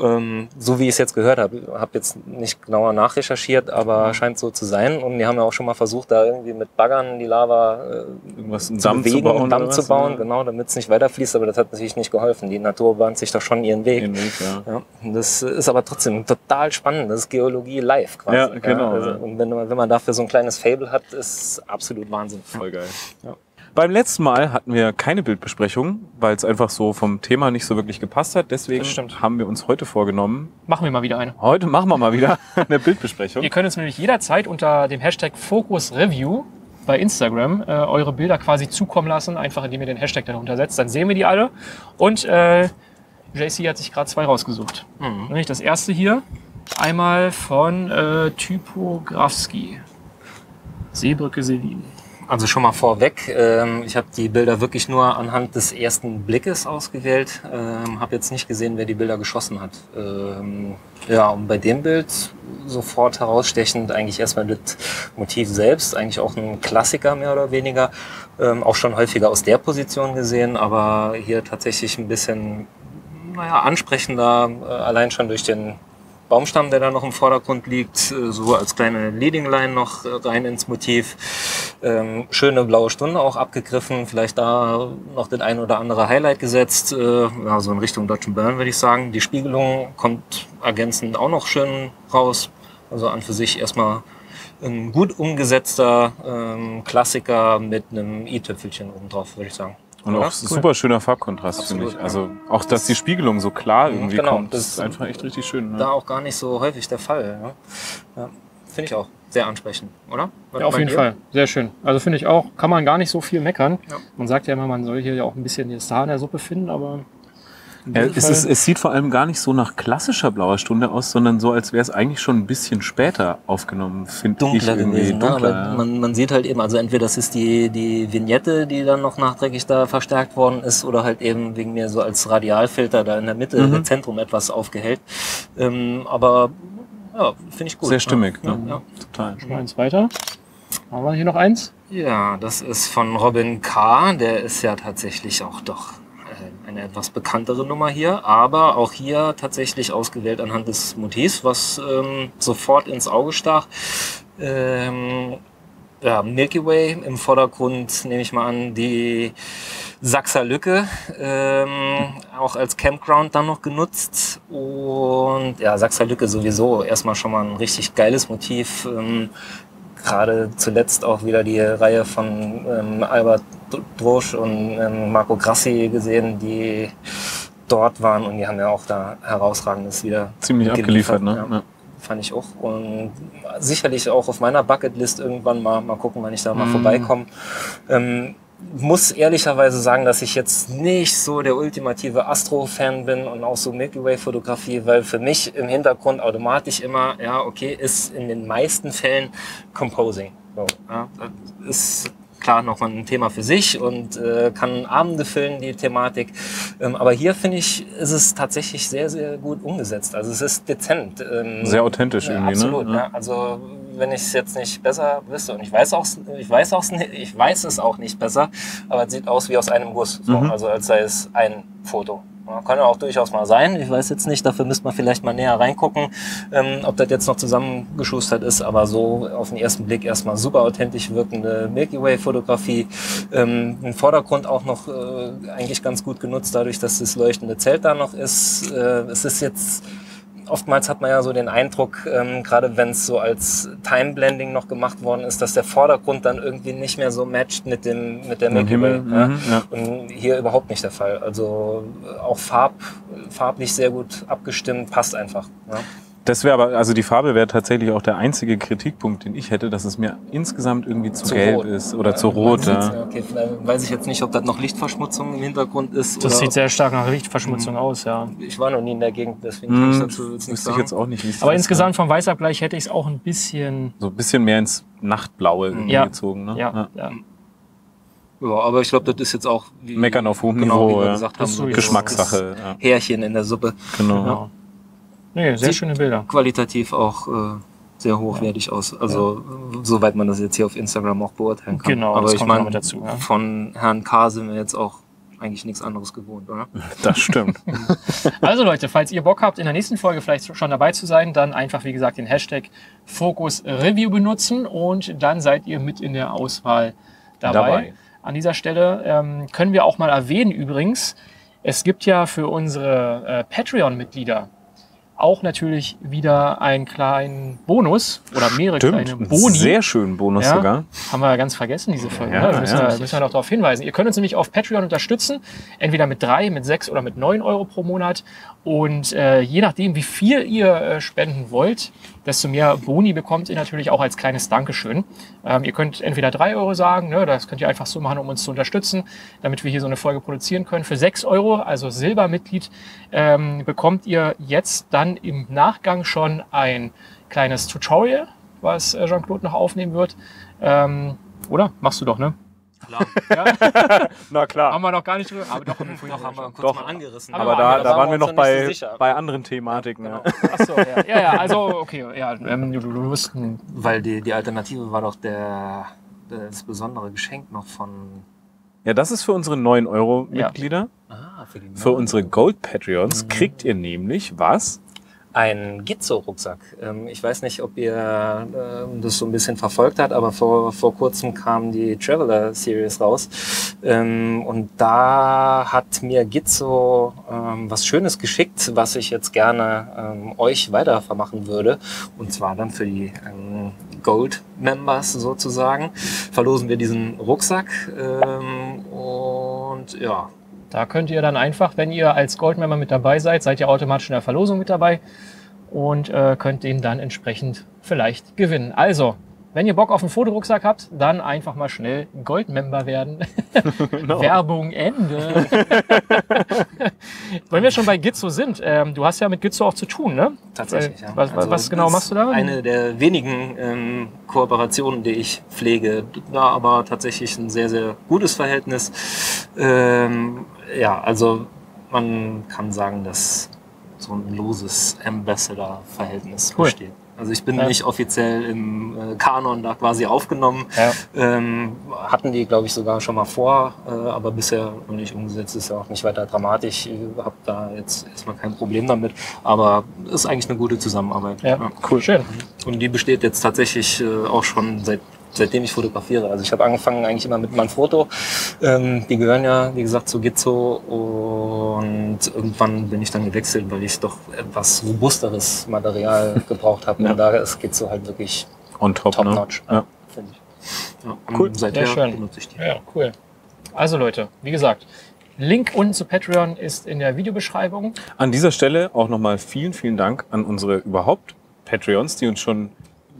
Ähm, so wie ich es jetzt gehört habe. habe jetzt nicht genauer nachrecherchiert, aber scheint so zu sein. Und die haben ja auch schon mal versucht, da irgendwie mit Baggern die Lava äh, Irgendwas zu Damm bewegen, zu bauen. einen Damm zu bauen, Ja. genau, damit es nicht weiterfließt. Aber das hat natürlich nicht geholfen. Die Natur bahnt sich da schon ihren Weg. Weg, ja. Ja, das ist aber trotzdem total spannend. Das ist Geologie live quasi. Ja, genau, also. Und wenn, man- wenn man dafür so ein kleines Fable hat, ist absolut Wahnsinn. Voll geil. Ja. Beim letzten Mal hatten wir keine Bildbesprechung, weil es einfach so vom Thema nicht so wirklich gepasst hat. Deswegen haben wir uns heute vorgenommen, Machen wir mal wieder eine. heute machen wir mal wieder eine Bildbesprechung. Ihr könnt uns nämlich jederzeit unter dem Hashtag Focus Review bei Instagram äh, eure Bilder quasi zukommen lassen, einfach indem ihr den Hashtag darunter setzt. Dann sehen wir die alle. Und äh, JC hat sich gerade zwei rausgesucht. Nämlich das erste hier, einmal von äh, Typografski. Seebrücke Selin. Also schon mal vorweg, ähm, ich habe die Bilder wirklich nur anhand des ersten Blickes ausgewählt, ähm, habe jetzt nicht gesehen, wer die Bilder geschossen hat. Ähm, ja, und bei dem Bild sofort herausstechend eigentlich erstmal das Motiv selbst, eigentlich auch ein Klassiker mehr oder weniger, ähm, auch schon häufiger aus der Position gesehen, aber hier tatsächlich ein bisschen naja, ansprechender, äh, allein schon durch den Baumstamm, der da noch im Vordergrund liegt, äh, so als kleine Leading Line noch äh, rein ins Motiv. Ähm, schöne blaue Stunde auch abgegriffen, vielleicht da noch das ein oder andere Highlight gesetzt, äh, ja, so in Richtung Dodge Burn würde ich sagen. Die Spiegelung kommt ergänzend auch noch schön raus. Also an für sich erstmal ein gut umgesetzter ähm, Klassiker mit einem i-Tüpfelchen obendrauf, würde ich sagen. Und auch super schöner Farbkontrast, finde ich. Absolut, Also auch, dass die Spiegelung so klar irgendwie Genau, kommt, das ist einfach echt richtig schön. Ne? Da auch gar nicht so häufig der Fall. Ja? Ja, Finde ich auch sehr ansprechend, oder? Was Ja, auf jeden ihr? Fall. Sehr schön. Also finde ich auch, kann man gar nicht so viel meckern. Ja. Man sagt ja immer, man soll hier ja auch ein bisschen das Haar in der Suppe finden, aber Ja, es, ist, es sieht vor allem gar nicht so nach klassischer blauer Stunde aus, sondern so, als wäre es eigentlich schon ein bisschen später aufgenommen, finde ich gewesen. Ne? Dunkler, Aber ja. man, man sieht halt eben, also entweder das ist die, die Vignette, die dann noch nachträglich da verstärkt worden ist, oder halt eben wegen mir so als Radialfilter da in der Mitte, Mhm. im Zentrum etwas aufgehellt. Ähm, aber ja, finde ich gut. Sehr stimmig. Ja, ne? ja. Total. Mal eins weiter. Haben wir hier noch eins? ja, das ist von Robin K. Der ist ja tatsächlich auch doch eine etwas bekanntere Nummer hier, aber auch hier tatsächlich ausgewählt anhand des Motivs, was ähm, sofort ins Auge stach. Ähm, ja, Milky Way im Vordergrund nehme ich mal an, die Sachser Lücke, ähm, auch als Campground dann noch genutzt. Und ja, Sachser Lücke sowieso erstmal schon mal ein richtig geiles Motiv. Ähm, Gerade zuletzt auch wieder die Reihe von ähm, Albert Drosch und ähm, Marco Grassi gesehen, die dort waren und die haben ja auch da herausragendes wieder Ziemlich abgeliefert, ne? Ja Ja. fand ich auch. Und sicherlich auch auf meiner Bucketlist irgendwann mal, mal gucken, wann ich da mal Mhm. vorbeikomme. Ähm, muss ehrlicherweise sagen, dass ich jetzt nicht so der ultimative Astro-Fan bin und auch so Milky Way-Fotografie, weil für mich im Hintergrund automatisch immer, ja, okay, ist in den meisten Fällen Composing. So, ja, das ist klar nochmal ein Thema für sich und äh, kann Abende füllen, die Thematik. Ähm, aber hier finde ich, ist es tatsächlich sehr, sehr gut umgesetzt. Also es ist dezent. Ähm, Sehr authentisch ja, irgendwie, absolut, ne? Ja. Also wenn ich es jetzt nicht besser wüsste und ich weiß auch, ich weiß auch, ich weiß es auch nicht besser, aber es sieht aus wie aus einem Guss. So. Mhm. Also als sei es ein Foto. Kann ja auch durchaus mal sein. Ich weiß jetzt nicht, dafür müsste man vielleicht mal näher reingucken, ähm, ob das jetzt noch zusammengeschustert ist, aber so auf den ersten Blick erstmal super authentisch wirkende Milky Way Fotografie. Ähm, Im Vordergrund auch noch äh, eigentlich ganz gut genutzt, dadurch, dass das leuchtende Zelt da noch ist. Äh, es ist jetzt oftmals hat man ja so den Eindruck, ähm, gerade wenn es so als Time-Blending noch gemacht worden ist, dass der Vordergrund dann irgendwie nicht mehr so matcht mit dem mit der. Himmel, Ja? mhm, ja. Und hier überhaupt nicht der Fall. Also äh, auch Farb, farblich sehr gut abgestimmt, passt einfach. Ja? Das wäre aber, also die Farbe wäre tatsächlich auch der einzige Kritikpunkt, den ich hätte, dass es mir insgesamt irgendwie zu, Zu gelb rot. ist oder Ja, zu rot. Ja. Okay, vielleicht weiß ich jetzt nicht, ob das noch Lichtverschmutzung im Hintergrund ist. Das oder sieht sehr stark nach Lichtverschmutzung aus, ja. ich war noch nie in der Gegend, deswegen kann ich dazu jetzt nichts wüsste sagen. ich jetzt auch nicht. Aber insgesamt vom Weißabgleich hätte ich es auch ein bisschen. So ein bisschen mehr ins Nachtblaue irgendwie Ja. gezogen. Ne? Ja, ja. Ja, aber ich glaube, das ist jetzt auch wie, Meckern auf hohem genau, Niveau, wie wir ja. gesagt Das haben, so Geschmackssache. Ja. Härchen in der Suppe. Genau. Genau. Nee, sehr Sieht- schöne Bilder. Qualitativ auch äh, sehr hochwertig aus. Also äh, soweit man das jetzt hier auf Instagram auch beurteilen kann. Genau, aber das ich meine, mit dazu, ja. von Herrn K. sind wir jetzt auch eigentlich nichts anderes gewohnt, oder? Das stimmt. Also Leute, falls ihr Bock habt, in der nächsten Folge vielleicht schon dabei zu sein, dann einfach, wie gesagt, den Hashtag Focus Review benutzen und dann seid ihr mit in der Auswahl dabei. Dabei. An dieser Stelle ähm, können wir auch mal erwähnen übrigens, es gibt ja für unsere äh, Patreon-Mitglieder auch natürlich wieder einen kleinen Bonus oder mehrere kleine Stimmt. Boni. Sehr schönen Bonus Ja. sogar. Haben wir ganz vergessen, diese Folge. Ja, ne? Müssen, ja. wir, müssen wir noch darauf hinweisen. Ihr könnt uns nämlich auf Patreon unterstützen, entweder mit drei, mit sechs oder mit neun Euro pro Monat. Und äh, je nachdem, wie viel ihr äh, spenden wollt, desto mehr Boni bekommt ihr natürlich auch als kleines Dankeschön. Ähm, ihr könnt entweder drei Euro sagen, ne? das könnt ihr einfach so machen, um uns zu unterstützen, damit wir hier so eine Folge produzieren können. Für sechs Euro, also Silbermitglied, ähm, bekommt ihr jetzt dann im Nachgang schon ein kleines Tutorial, was äh, Jean-Claude noch aufnehmen wird. Ähm, oder? Machst du doch, ne? Klar. Na klar. Haben wir noch gar nicht drüber. Aber doch, Doch, haben wir kurz Doch. mal angerissen. Aber Aber da- da, waren wir noch bei, so bei anderen Thematiken. Genau. Ja. Achso, ja. ja, ja, also, okay, ja, ähm, du, du wirst ein Weil die, die Alternative war doch der, das besondere Geschenk noch von... ja, das ist für unsere 9 Euro Mitglieder. Ah, für die Für unsere Gold Patreons kriegt ihr nämlich was? Ein Gizzo-Rucksack. Ähm, ich weiß nicht, ob ihr ähm, das so ein bisschen verfolgt habt, aber vor, vor kurzem kam die Traveler Series raus. Ähm, und da hat mir Gizzo was Schönes geschickt, was ich jetzt gerne euch weiter vermachen würde. Und zwar dann für die Gold-Members sozusagen. Verlosen wir diesen Rucksack. Und ja, Da könnt ihr dann einfach, wenn ihr als Goldmember mit dabei seid, seid ihr automatisch in der Verlosung mit dabei und äh, könnt den dann entsprechend vielleicht gewinnen. Also, wenn ihr Bock auf einen Fotorucksack habt, dann einfach mal schnell Goldmember werden. Genau. Werbung Ende. Wenn wir schon bei Gizzo sind, ähm, du hast ja mit Gizzo auch zu tun, ne? Tatsächlich, Äh, ja. Was, Also, was genau machst du da? Eine der wenigen ähm, Kooperationen, die ich pflege. War aber tatsächlich ein sehr, sehr gutes Verhältnis. Ähm, ja, also man kann sagen, dass so ein loses Ambassador-Verhältnis Cool. besteht. Also ich bin Ja. nicht offiziell im äh, Kanon da quasi aufgenommen. Ja. Ähm, hatten die, glaube ich, sogar schon mal vor, äh, aber bisher noch nicht umgesetzt. Ist ja auch nicht weiter dramatisch. Ich habe da jetzt erstmal kein Problem damit. Aber ist eigentlich eine gute Zusammenarbeit. Ja, cool. Schön. Und die besteht jetzt tatsächlich äh, auch schon seit seitdem ich fotografiere. Also ich habe angefangen eigentlich immer mit Manfrotto. Ähm, die gehören ja, wie gesagt, zu Gizzo. Und irgendwann bin ich dann gewechselt, weil ich doch etwas robusteres Material gebraucht habe. Ja. Und da ist Gizzo halt wirklich On top, ne? top-notch. Ja. finde ich. Ja, Cool. und Seither Sehr schön. benutze ich die. Ja, cool. Also Leute, wie gesagt, Link unten zu Patreon ist in der Videobeschreibung. An dieser Stelle auch nochmal vielen, vielen Dank an unsere überhaupt Patreons, die uns schon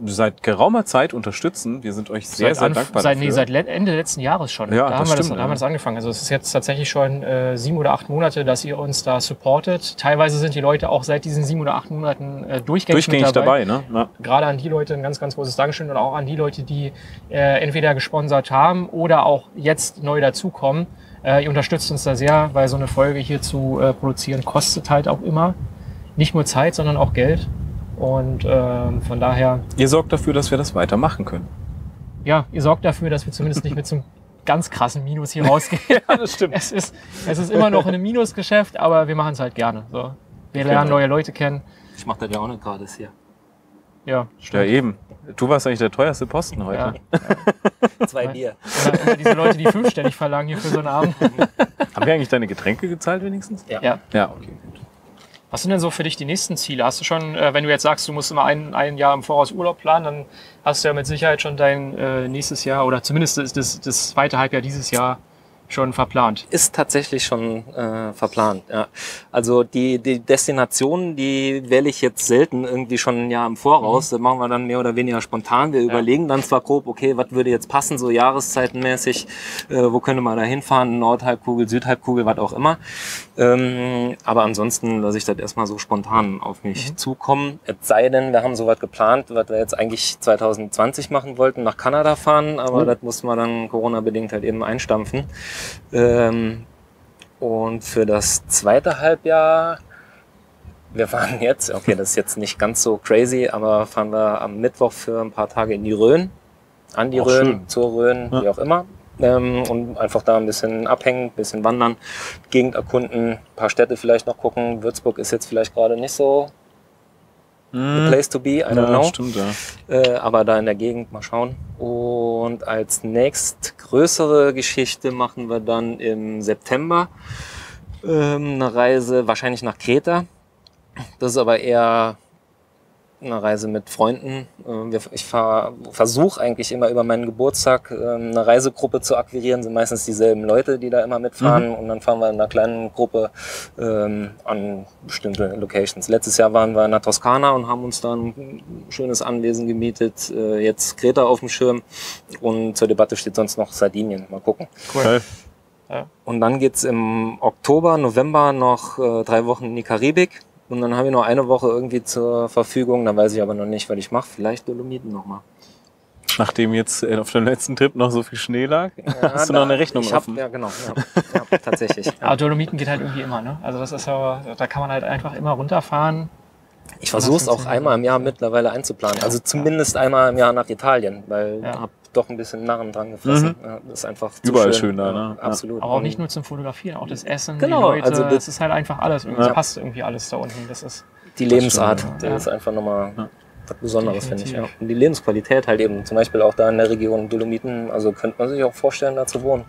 seit geraumer Zeit unterstützen. Wir sind euch sehr, seit, sehr dankbar seit, dafür. nee, seit Ende letzten Jahres schon. Ja, da, das haben wir das, stimmt, da haben wir ja. das angefangen. Also es ist jetzt tatsächlich schon äh, sieben oder acht Monate, dass ihr uns da supportet. Teilweise sind die Leute auch seit diesen sieben oder acht Monaten äh, durchgängig, Durchgängig dabei. dabei, ne? Ja. Gerade an die Leute ein ganz, ganz großes Dankeschön und auch an die Leute, die äh, entweder gesponsert haben oder auch jetzt neu dazukommen. Äh, ihr unterstützt uns da sehr, weil so eine Folge hier zu äh, produzieren kostet halt auch immer nicht nur Zeit, sondern auch Geld. Und ähm, von daher Ihr sorgt dafür, dass wir das weitermachen können. ja, ihr sorgt dafür, dass wir zumindest nicht mit so einem ganz krassen Minus hier rausgehen. Ja, das stimmt. es, ist, es ist immer noch ein Minusgeschäft, aber wir machen es halt gerne. So. Wir lernen Genau. neue Leute kennen. Ich mache das ja auch nicht gratis hier. Ja, Ja, eben. Du warst eigentlich der teuerste Posten ja. heute. Zwei Bier. Immer, immer diese Leute, die fünfstellig verlangen hier für so einen Abend. Haben wir eigentlich deine Getränke gezahlt wenigstens? Ja. Ja. Ja, okay. Was sind denn so für dich die nächsten Ziele? Hast du schon, äh, wenn du jetzt sagst, du musst immer ein, ein Jahr im Voraus Urlaub planen, dann hast du ja mit Sicherheit schon dein äh, nächstes Jahr oder zumindest das, das, das zweite Halbjahr dieses Jahr schon verplant. Ist tatsächlich schon äh, verplant. Ja. Also die, die Destinationen, die wähle ich jetzt selten irgendwie schon ein Jahr im Voraus. Das machen wir dann mehr oder weniger spontan. Wir überlegen dann zwar grob, okay, was würde jetzt passen, so jahreszeitenmäßig, äh, wo könnte man da hinfahren, Nordhalbkugel, Südhalbkugel, was auch immer. Ähm, aber ansonsten lasse ich das erstmal so spontan auf mich zukommen. Es sei denn, wir haben sowas geplant, was wir jetzt eigentlich 2020 machen wollten, nach Kanada fahren, aber das mussten wir dann Corona-bedingt halt eben einstampfen. Ähm, und für das zweite Halbjahr, wir fahren jetzt, okay, das ist jetzt nicht ganz so crazy, aber fahren wir am Mittwoch für ein paar Tage in die Rhön, an die Auch Rhön, schön. zur Rhön, Ja. wie auch immer. Ähm, und einfach da ein bisschen abhängen, ein bisschen wandern, Gegend erkunden, ein paar Städte vielleicht noch gucken. Würzburg ist jetzt vielleicht gerade nicht so the place to be, I don't ja, know. stimmt, ja. Äh, aber da in der Gegend mal schauen. Und als nächst größere Geschichte machen wir dann im September ähm, eine Reise wahrscheinlich nach Kreta. Das ist aber eher eine Reise mit Freunden. Ähm, Ich versuche eigentlich immer über meinen Geburtstag ähm, eine Reisegruppe zu akquirieren. Sind meistens dieselben Leute, die da immer mitfahren. Und dann fahren wir in einer kleinen Gruppe ähm, an bestimmte Locations. Letztes Jahr waren wir in der Toskana und haben uns da ein schönes Anwesen gemietet. Äh, Jetzt Kreta auf dem Schirm. Und zur Debatte steht sonst noch Sardinien. Mal gucken. Geil. Und dann geht's im Oktober, November noch äh, drei Wochen in die Karibik. Und dann habe ich noch eine Woche irgendwie zur Verfügung. Da weiß ich aber noch nicht, was ich mache. Vielleicht Dolomiten nochmal. Nachdem jetzt äh, auf dem letzten Trip noch so viel Schnee lag, hast du noch eine Rechnung ich hab, offen. Ja, genau. Ja, ja, tatsächlich. Ja. Aber Dolomiten geht halt irgendwie immer, ne? Also das ist ja, da kann man halt einfach immer runterfahren. Ich versuche es auch einmal im Jahr mittlerweile einzuplanen. Also zumindest einmal im Jahr nach Italien, weil Ja. ich habe doch ein bisschen Narren dran gefressen. Ja, das ist einfach zu Überall schön. schön da, ne? Ja. Absolut. Aber auch nicht nur zum Fotografieren, auch das Essen, Genau, die Leute, also das- das ist halt einfach alles. Irgendwie, Ja. Das passt irgendwie alles da unten. Das ist die Lebensart, das ja. ist einfach nochmal Ja. was Besonderes, finde ich. Ja. Und die Lebensqualität halt eben, zum Beispiel auch da in der Region Dolomiten, also könnte man sich auch vorstellen, da zu wohnen.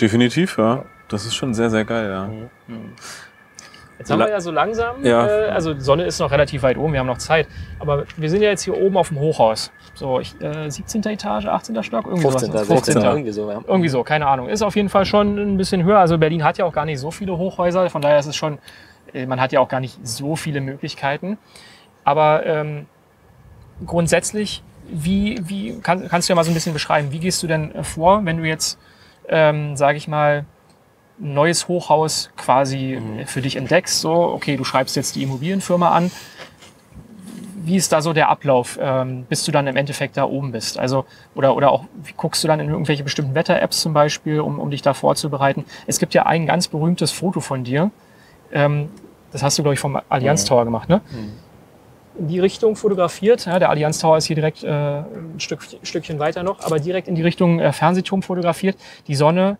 Definitiv, ja. Das ist schon sehr, sehr geil, ja. Jetzt haben wir ja so langsam, Ja. äh, also die Sonne ist noch relativ weit oben, wir haben noch Zeit. Aber wir sind ja jetzt hier oben auf dem Hochhaus. So, ich, äh, 17. Etage, 18. Stock, irgendwie 15. sowas. 16. Irgendwie so, ja. Irgendwie so, keine Ahnung. Ist auf jeden Fall schon ein bisschen höher. Also Berlin hat ja auch gar nicht so viele Hochhäuser, von daher ist es schon, äh, man hat ja auch gar nicht so viele Möglichkeiten. Aber ähm, grundsätzlich, wie, wie kann, kannst du ja mal so ein bisschen beschreiben, wie gehst du denn äh, vor, wenn du jetzt, ähm, sage ich mal, neues Hochhaus quasi Mhm. äh, für dich entdeckst? So, okay, du schreibst jetzt die Immobilienfirma an. Wie ist da so der Ablauf, ähm, bis du dann im Endeffekt da oben bist? Also, oder, oder auch, wie guckst du dann in irgendwelche bestimmten Wetter-Apps zum Beispiel, um, um dich da vorzubereiten? Es gibt ja ein ganz berühmtes Foto von dir. Ähm, das hast du, glaube ich, vom Allianz Mhm. Tower gemacht, ne? In die Richtung fotografiert. Ja, der Allianz Tower ist hier direkt äh, ein Stück, Stückchen weiter noch, aber direkt in die Richtung äh, Fernsehturm fotografiert. Die Sonne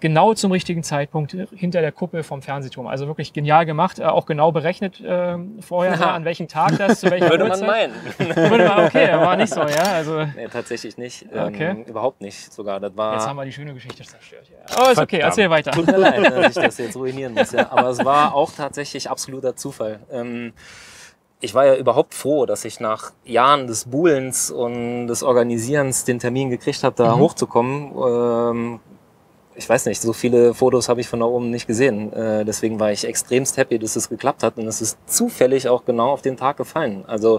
genau zum richtigen Zeitpunkt hinter der Kuppel vom Fernsehturm. Also wirklich genial gemacht, äh, auch genau berechnet äh, vorher, ne, an welchem Tag das, zu welcher Würde man Uhrzeit. meinen. Würde man, okay, war nicht so, ja. Also Nee, tatsächlich nicht. Ähm, Okay. Überhaupt nicht sogar. Das war. jetzt haben wir die schöne Geschichte zerstört. Ja. Aber ist okay, erzähl weiter. Tut mir leid, dass ich das jetzt ruinieren muss. Ja. Aber es war auch tatsächlich absoluter Zufall. Ähm, ich war ja überhaupt froh, dass ich nach Jahren des Buhlens und des Organisierens den Termin gekriegt habe, da Mhm. hochzukommen. Ähm, ich weiß nicht, so viele Fotos habe ich von da oben nicht gesehen. Äh, deswegen war ich extremst happy, dass es geklappt hat. Und es ist zufällig auch genau auf den Tag gefallen. Also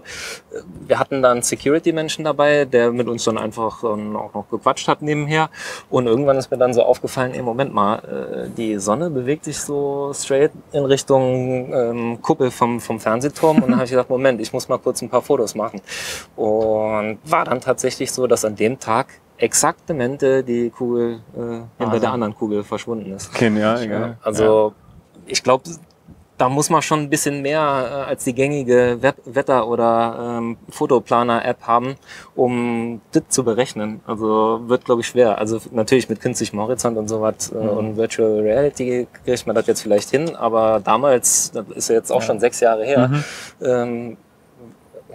äh, wir hatten da einen Security-Menschen dabei, der mit uns dann einfach ähm, auch noch gequatscht hat nebenher. Und irgendwann ist mir dann so aufgefallen, ey, Moment mal, äh, die Sonne bewegt sich so straight in Richtung ähm, Kuppel vom, vom Fernsehturm. Und dann habe ich gedacht, Moment, ich muss mal kurz ein paar Fotos machen. Und war dann tatsächlich so, dass an dem Tag exaktamente die Kugel äh, hinter der anderen Kugel verschwunden ist. Genial, Ja, also ich glaube, da muss man schon ein bisschen mehr äh, als die gängige Web Wetter- oder ähm, Fotoplaner-App haben, um das zu berechnen. Also wird, glaube ich, schwer. Also natürlich mit künstlichem Horizont und sowas äh, und Virtual Reality kriegt man das jetzt vielleicht hin, aber damals, das ist ja jetzt auch schon sechs Jahre her, ähm,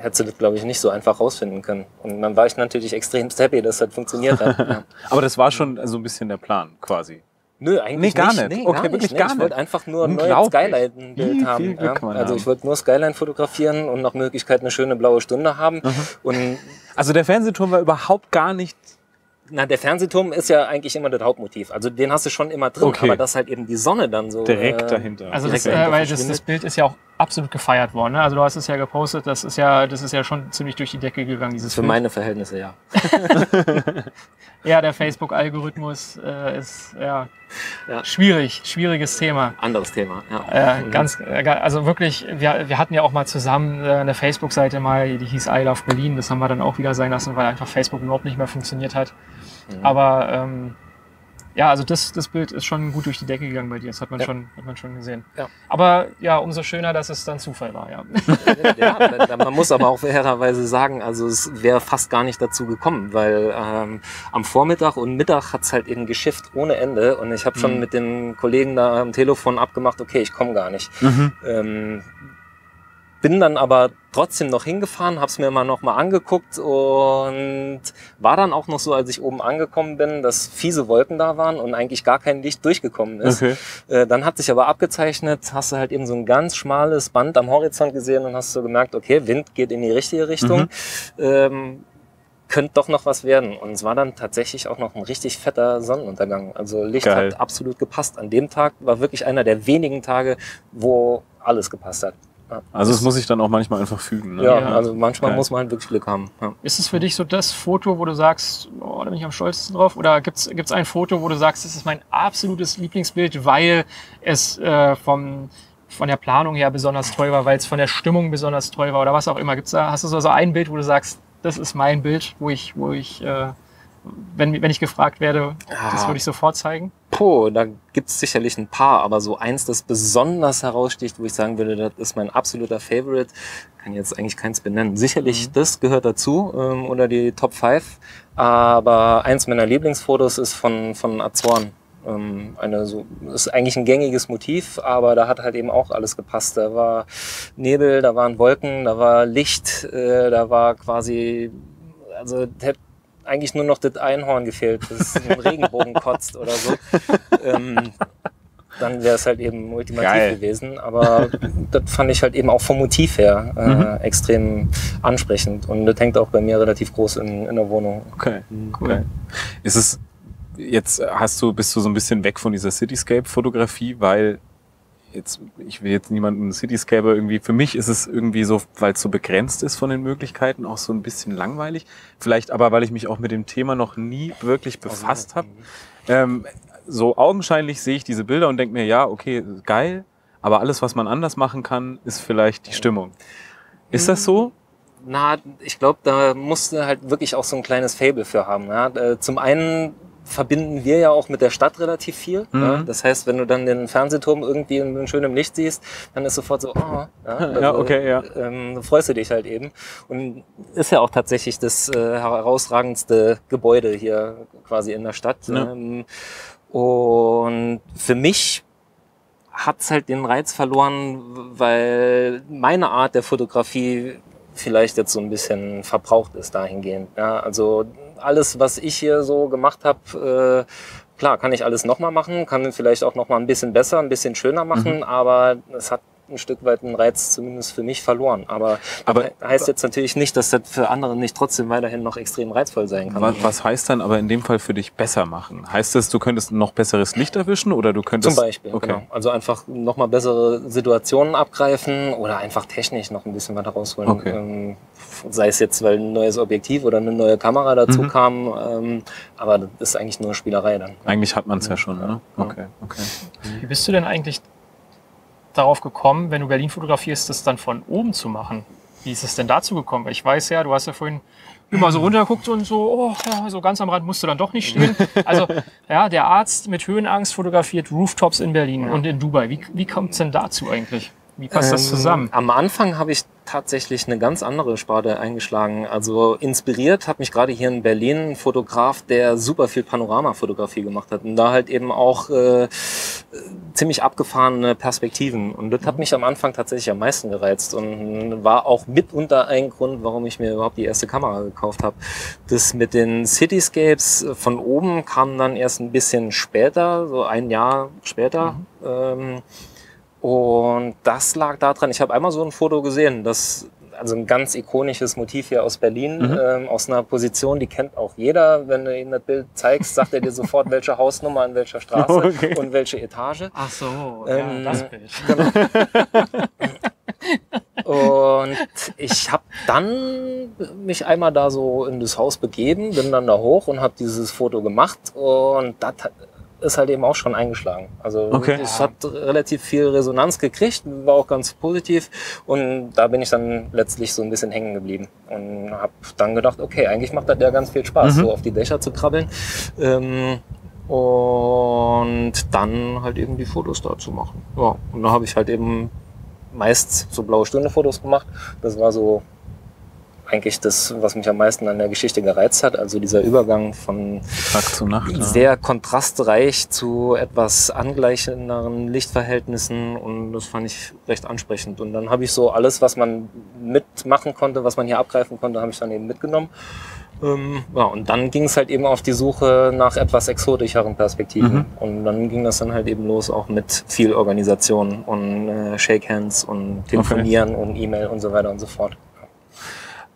hättest du das, glaube ich, nicht so einfach rausfinden können. Und dann war ich natürlich extrem happy, dass das funktioniert hat. ja. Aber das war schon so ein bisschen der Plan, quasi. Nö, eigentlich Nee, gar nicht. nicht. Nee, Okay, gar wirklich nicht. gar nee, Ich nicht. wollte einfach nur ein neues. Skyline-Bild haben. ja. Also ich wollte nur Skyline fotografieren und nach Möglichkeit eine schöne blaue Stunde haben. Und Also der Fernsehturm war überhaupt gar nicht. Na, der Fernsehturm ist ja eigentlich immer das Hauptmotiv. Also den hast du schon immer drin, Okay. aber dass halt eben die Sonne dann so Direkt äh, dahinter. Also das, direkt äh, dahinter weil das, das. Bild ist ja auch absolut gefeiert worden. Ne? Also du hast es ja gepostet, das ist ja, das ist ja schon ziemlich durch die Decke gegangen, dieses Für Bild. meine Verhältnisse, ja. Ja, der Facebook-Algorithmus äh, ist ja, Ja. schwierig, schwieriges Thema. Anderes Thema, ja. Äh, ganz, äh, also wirklich, wir, wir hatten ja auch mal zusammen äh, eine Facebook-Seite mal, die hieß I Love Berlin. Das haben wir dann auch wieder sein lassen, weil einfach Facebook überhaupt nicht mehr funktioniert hat. Mhm. Aber ähm, ja, also das, das Bild ist schon gut durch die Decke gegangen bei dir. Das hat man, schon, hat man schon gesehen. Ja. Aber ja, umso schöner, dass es dann Zufall war. Ja. ja, man muss aber auch fairerweise sagen, also es wäre fast gar nicht dazu gekommen, weil ähm, am Vormittag und Mittag hat's halt eben geschifft ohne Ende und ich habe schon mit dem Kollegen da am Telefon abgemacht, okay, ich komme gar nicht. Ähm, bin dann aber trotzdem noch hingefahren, habe es mir mal noch mal angeguckt und war dann auch noch so, als ich oben angekommen bin, dass fiese Wolken da waren und eigentlich gar kein Licht durchgekommen ist. Okay. Äh, dann hat sich aber abgezeichnet, hast du halt eben so ein ganz schmales Band am Horizont gesehen und hast so gemerkt, okay, Wind geht in die richtige Richtung. Ähm, könnte doch noch was werden. Und es war dann tatsächlich auch noch ein richtig fetter Sonnenuntergang. Also Licht Geil. hat absolut gepasst. An dem Tag war wirklich einer der wenigen Tage, wo alles gepasst hat. Ja, Also es muss sich dann auch manchmal einfach fügen. Ne? ja, Ja. also manchmal Geil. muss man halt wirklich Glück haben. Ja. Ist es für dich so das Foto, wo du sagst, oh, da bin ich am stolzesten drauf? Oder gibt es ein Foto, wo du sagst, das ist mein absolutes Lieblingsbild, weil es äh, vom, von der Planung her besonders toll war, weil es von der Stimmung besonders toll war oder was auch immer? Gibt's da, hast du so so ein Bild, wo du sagst, das ist mein Bild, wo ich, wo ich äh, wenn, wenn ich gefragt werde, das Ja. würde ich sofort zeigen? Puh, da gibt's sicherlich ein paar, aber so eins, das besonders heraussticht, wo ich sagen würde, das ist mein absoluter Favorite, kann jetzt eigentlich keins benennen. Sicherlich das gehört dazu ähm, oder die Top 5, aber eins meiner Lieblingsfotos ist von, von Azoren. Ähm, eine so, ist eigentlich ein gängiges Motiv, aber da hat halt eben auch alles gepasst. Da war Nebel, da waren Wolken, da war Licht, äh, da war quasi, also eigentlich nur noch das Einhorn gefehlt, das einen Regenbogen kotzt oder so. ähm, dann wäre es halt eben ultimativ Geil. gewesen. Aber das fand ich halt eben auch vom Motiv her äh, Mhm. extrem ansprechend. Und das hängt auch bei mir relativ groß in, in der Wohnung. Okay, cool. Ist es jetzt hast du bist du so ein bisschen weg von dieser Cityscape-Fotografie, weil jetzt ich will jetzt niemanden Cityscape irgendwie. Für mich ist es irgendwie so, weil es so begrenzt ist von den Möglichkeiten, auch so ein bisschen langweilig. Vielleicht aber, weil ich mich auch mit dem Thema noch nie wirklich befasst habe. Ähm, so augenscheinlich sehe ich diese Bilder und denke mir, ja, okay, geil. Aber alles, was man anders machen kann, ist vielleicht die Stimmung. Ist das so? Na, ich glaube, da musst du halt wirklich auch so ein kleines Fable für haben. Ja? Äh, Zum einen verbinden wir ja auch mit der Stadt relativ viel. Mhm. Ja? Das heißt, wenn du dann den Fernsehturm irgendwie in schönem Licht siehst, dann ist sofort so, oh, ja, Ja, okay, ja. Ähm, freust du dich halt eben. Und ist ja auch tatsächlich das äh, herausragendste Gebäude hier quasi in der Stadt. Ja. Ähm, und für mich hat's halt den Reiz verloren, weil meine Art der Fotografie vielleicht jetzt so ein bisschen verbraucht ist dahingehend. Ja, also alles, was ich hier so gemacht habe, äh, klar, kann ich alles nochmal machen, kann vielleicht auch nochmal ein bisschen besser, ein bisschen schöner machen, aber es hat ein Stück weit einen Reiz zumindest für mich verloren. Aber, Aber- das heißt jetzt natürlich nicht, dass das für andere nicht trotzdem weiterhin noch extrem reizvoll sein kann. Was, was heißt dann aber in dem Fall für dich besser machen? Heißt das, du könntest noch besseres Licht erwischen oder du könntest... Zum Beispiel, Okay. genau. Also einfach nochmal bessere Situationen abgreifen oder einfach technisch noch ein bisschen weiter rausholen. Okay. Ähm, sei es jetzt, weil ein neues Objektiv oder eine neue Kamera dazu Mhm. kam, ähm, aber das ist eigentlich nur Spielerei dann. Eigentlich hat man es ja schon, ne? Okay, okay. Wie bist du denn eigentlich darauf gekommen, wenn du Berlin fotografierst, das dann von oben zu machen? Wie ist es denn dazu gekommen? Weil ich weiß ja, du hast ja vorhin immer so runtergeguckt und so, oh, ja, so ganz am Rand musst du dann doch nicht stehen. Also, ja, der Arzt mit Höhenangst fotografiert Rooftops in Berlin und in Dubai. Wie, wie kommt es denn dazu eigentlich? Wie passt das Ähm, zusammen? Am Anfang habe ich tatsächlich eine ganz andere Sparte eingeschlagen. Also inspiriert hat mich gerade hier in Berlin ein Fotograf, der super viel Panoramafotografie gemacht hat und da halt eben auch äh, ziemlich abgefahrene Perspektiven. Und das hat mich am Anfang tatsächlich am meisten gereizt und war auch mitunter ein Grund, warum ich mir überhaupt die erste Kamera gekauft habe. Das mit den Cityscapes von oben kam dann erst ein bisschen später, so ein Jahr später. Ähm, und das lag daran, ich habe einmal so ein Foto gesehen, das also ein ganz ikonisches Motiv hier aus Berlin, Mhm. ähm, aus einer Position, die kennt auch jeder. Wenn du ihm das Bild zeigst, sagt er dir sofort, welche Hausnummer in welcher Straße Okay. und welche Etage. Ach so, Ähm, ja, das Bild. Und ich habe dann mich einmal da so in das Haus begeben, bin dann da hoch und habe dieses Foto gemacht und das ist halt eben auch schon eingeschlagen. Also Okay. es hat relativ viel Resonanz gekriegt, war auch ganz positiv und da bin ich dann letztlich so ein bisschen hängen geblieben und habe dann gedacht, okay, eigentlich macht das ja ganz viel Spaß, Mhm. so auf die Dächer zu krabbeln. Ähm, und dann halt eben die Fotos dazu machen. Ja, und da habe ich halt eben meist so blaue Stunde-Fotos gemacht. Das war so eigentlich das, was mich am meisten an der Geschichte gereizt hat. Also dieser Übergang von Tag zu Nacht. ja. sehr kontrastreich zu etwas angleichenderen Lichtverhältnissen und das fand ich recht ansprechend. Und dann habe ich so alles, was man mitmachen konnte, was man hier abgreifen konnte, habe ich dann eben mitgenommen. Ähm, ja, und dann ging es halt eben auf die Suche nach etwas exotischeren Perspektiven. Mhm. Und dann ging das dann halt eben los, auch mit viel Organisation und äh, Shakehands und Telefonieren und E-Mail und so weiter und so fort.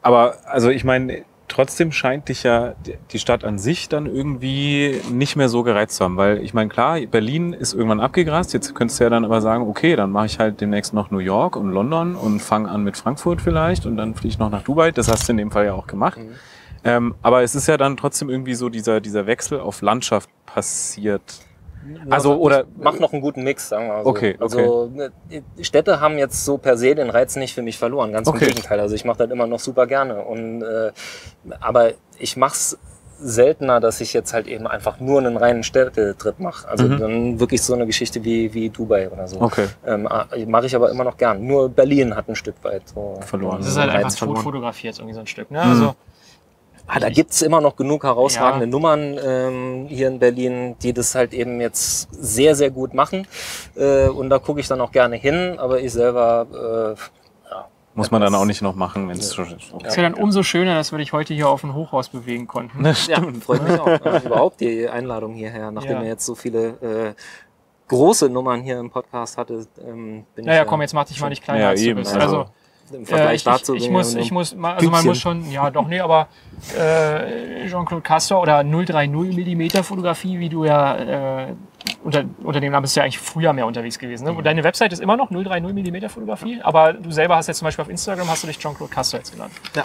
Aber also ich meine, trotzdem scheint dich ja die Stadt an sich dann irgendwie nicht mehr so gereizt zu haben. Weil ich meine, klar, Berlin ist irgendwann abgegrast. Jetzt könntest du ja dann aber sagen, okay, dann mache ich halt demnächst noch New York und London und fange an mit Frankfurt vielleicht und dann fliege ich noch nach Dubai. Das hast du in dem Fall ja auch gemacht. Mhm. Ähm, aber es ist ja dann trotzdem irgendwie so dieser, dieser Wechsel auf Landschaft passiert. Also, oder- mach noch einen guten Mix, sagen wir mal so. Okay, okay. Also ne, Städte haben jetzt so per se den Reiz nicht für mich verloren, ganz Okay. im Gegenteil. Also ich mache das immer noch super gerne. Und äh, aber ich mach's seltener, dass ich jetzt halt eben einfach nur einen reinen Städtetrip mache. Also Mhm. dann wirklich so eine Geschichte wie, wie Dubai oder so. Okay. Ähm, mache ich aber immer noch gern. Nur Berlin hat ein Stück weit so Verloren. Das ist halt einfach tot fotografiert, irgendwie so ein Stück. Ne? Mhm. Also, Ah, da gibt's immer noch genug herausragende Ja. Nummern ähm, hier in Berlin, die das halt eben jetzt sehr, sehr gut machen. Äh, und da gucke ich dann auch gerne hin, aber ich selber, äh, ja. Muss man dann auch nicht noch machen, wenn es schon ist. ist ja dann umso schöner, dass wir dich heute hier auf ein Hochhaus bewegen konnten. Ja, freut mich auch. Ja, überhaupt die Einladung hierher, nachdem Ja. wir jetzt so viele äh, große Nummern hier im Podcast hatte, ähm, bin Naja, ich komm, jetzt mach dich mal nicht kleiner Ja, als du eben, bist. also- Im äh, Vergleich ich, dazu. ich, ich muss, ich muss, also man Pünktchen. muss schon, ja doch, nee, aber äh, Jean-Claude Castor oder 030 mm Fotografie, wie du ja äh, unter, unter dem Namen bist du ja eigentlich früher mehr unterwegs gewesen. Ne? Und deine Website ist immer noch 030 mm Fotografie, aber du selber hast jetzt zum Beispiel auf Instagram hast du dich Jean-Claude Castor jetzt genannt. Ja.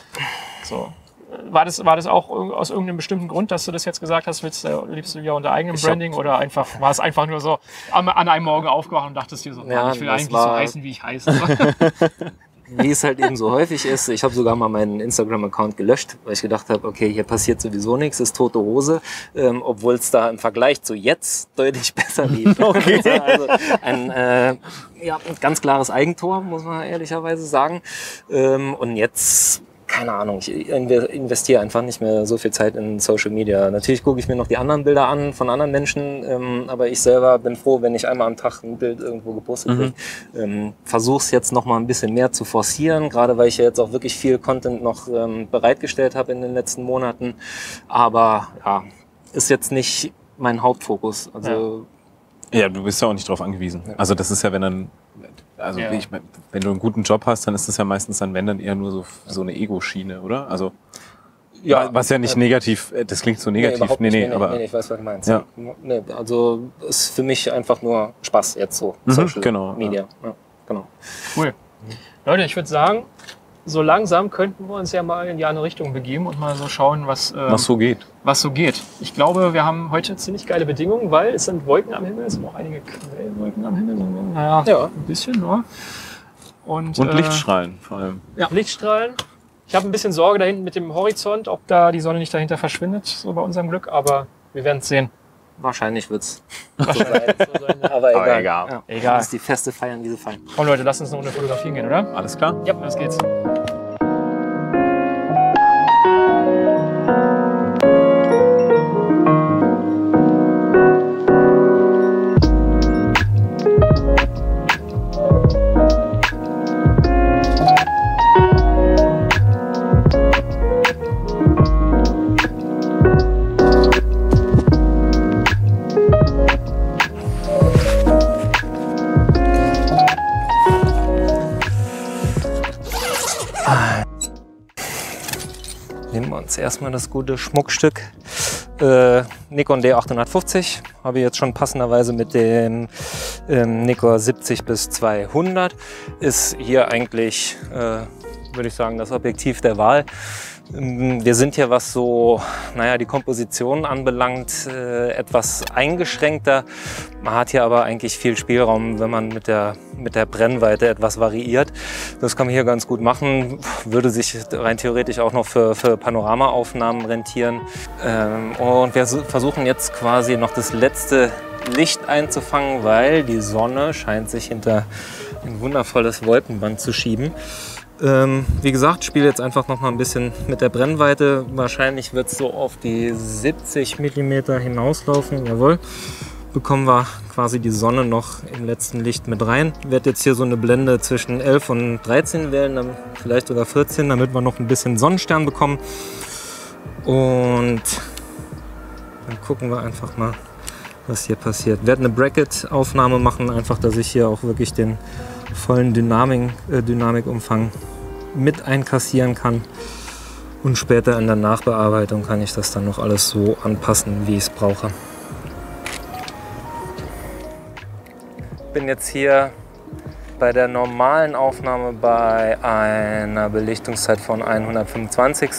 So. Äh, War das, war das auch aus irgendeinem bestimmten Grund, dass du das jetzt gesagt hast? Willst, äh, liebst du ja unter eigenem Ich hab- Branding oder einfach, war es einfach nur so an, an einem Morgen aufgewacht und dachtest dir so, Ja, ich will eigentlich so war- heißen, wie ich heiße. wie es halt eben so häufig ist. Ich habe sogar mal meinen Instagram-Account gelöscht, weil ich gedacht habe, okay, hier passiert sowieso nichts, ist tote Hose, ähm, obwohl es da im Vergleich zu jetzt deutlich besser lief. Okay. also ein äh, ja, ein ganz klares Eigentor, muss man ehrlicherweise sagen. Ähm, und jetzt keine Ahnung, ich inve- investiere einfach nicht mehr so viel Zeit in Social Media. Natürlich gucke ich mir noch die anderen Bilder an von anderen Menschen, ähm, aber ich selber bin froh, wenn ich einmal am Tag ein Bild irgendwo gepostet kriege. Ähm, Versuche es jetzt noch mal ein bisschen mehr zu forcieren, gerade weil ich ja jetzt auch wirklich viel Content noch ähm, bereitgestellt habe in den letzten Monaten. Aber ja, ist jetzt nicht mein Hauptfokus. Also Ja, du bist ja auch nicht drauf angewiesen. Also das ist ja, wenn dann, also Ja. ich, mein, wenn du einen guten Job hast, dann ist das ja meistens dann, wenn dann eher nur so, so eine Ego-Schiene, oder? Also Ja, was ja nicht äh, negativ, äh, das klingt so negativ, überhaupt nee, nicht. nee, aber nee, ich weiß, was du meinst. Ja. Nee, also ist für mich einfach nur Spaß jetzt so. Mhm, Social genau, Media. Ja. genau. Cool. Leute, ich würde sagen, so langsam könnten wir uns ja mal in die andere Richtung begeben und mal so schauen, was, ähm, was so geht. was so geht. Ich glaube, wir haben heute ziemlich geile Bedingungen, weil es sind Wolken am Himmel, es sind auch einige Quellwolken am Himmel. Naja, Ja. ein bisschen nur. Und, Und äh, Lichtstrahlen vor allem. Ja. Lichtstrahlen. Ich habe ein bisschen Sorge da hinten mit dem Horizont, ob da die Sonne nicht dahinter verschwindet, so bei unserem Glück, aber wir werden es sehen. Wahrscheinlich wird's so sein. Aber egal. Aber egal. Ja. Egal. Das ist die Feste feiern, wie sie fallen. Komm Leute, lasst uns eine Runde fotografieren gehen, oder? Alles klar? Ja, los geht's. Erstmal das gute Schmuckstück äh, Nikon D850. Habe ich jetzt schon passenderweise mit dem ähm, Nikon 70 bis 200. Ist hier eigentlich, äh, würde ich sagen, das Objektiv der Wahl. Ähm, Wir sind hier, was so, naja, die Komposition anbelangt, äh, etwas eingeschränkter. Man hat hier aber eigentlich viel Spielraum, wenn man mit der, mit der Brennweite etwas variiert. Das kann man hier ganz gut machen. Würde sich rein theoretisch auch noch für, für Panoramaaufnahmen rentieren. Ähm, und wir versuchen jetzt quasi noch das letzte Licht einzufangen, weil die Sonne scheint sich hinter ein wundervolles Wolkenband zu schieben. Ähm, wie gesagt, spiele jetzt einfach noch mal ein bisschen mit der Brennweite. Wahrscheinlich wird es so auf die 70 mm hinauslaufen. Jawohl. Bekommen wir quasi die Sonne noch im letzten Licht mit rein. Ich werde jetzt hier so eine Blende zwischen 11 und 13 wählen, dann vielleicht sogar 14, damit wir noch ein bisschen Sonnenstern bekommen. Und dann gucken wir einfach mal, was hier passiert. Ich werde eine Bracket-Aufnahme machen, einfach, dass ich hier auch wirklich den vollen Dynamik, äh, Dynamikumfang mit einkassieren kann. Und später in der Nachbearbeitung kann ich das dann noch alles so anpassen, wie ich es brauche. bin jetzt hier bei der normalen Aufnahme bei einer Belichtungszeit von 125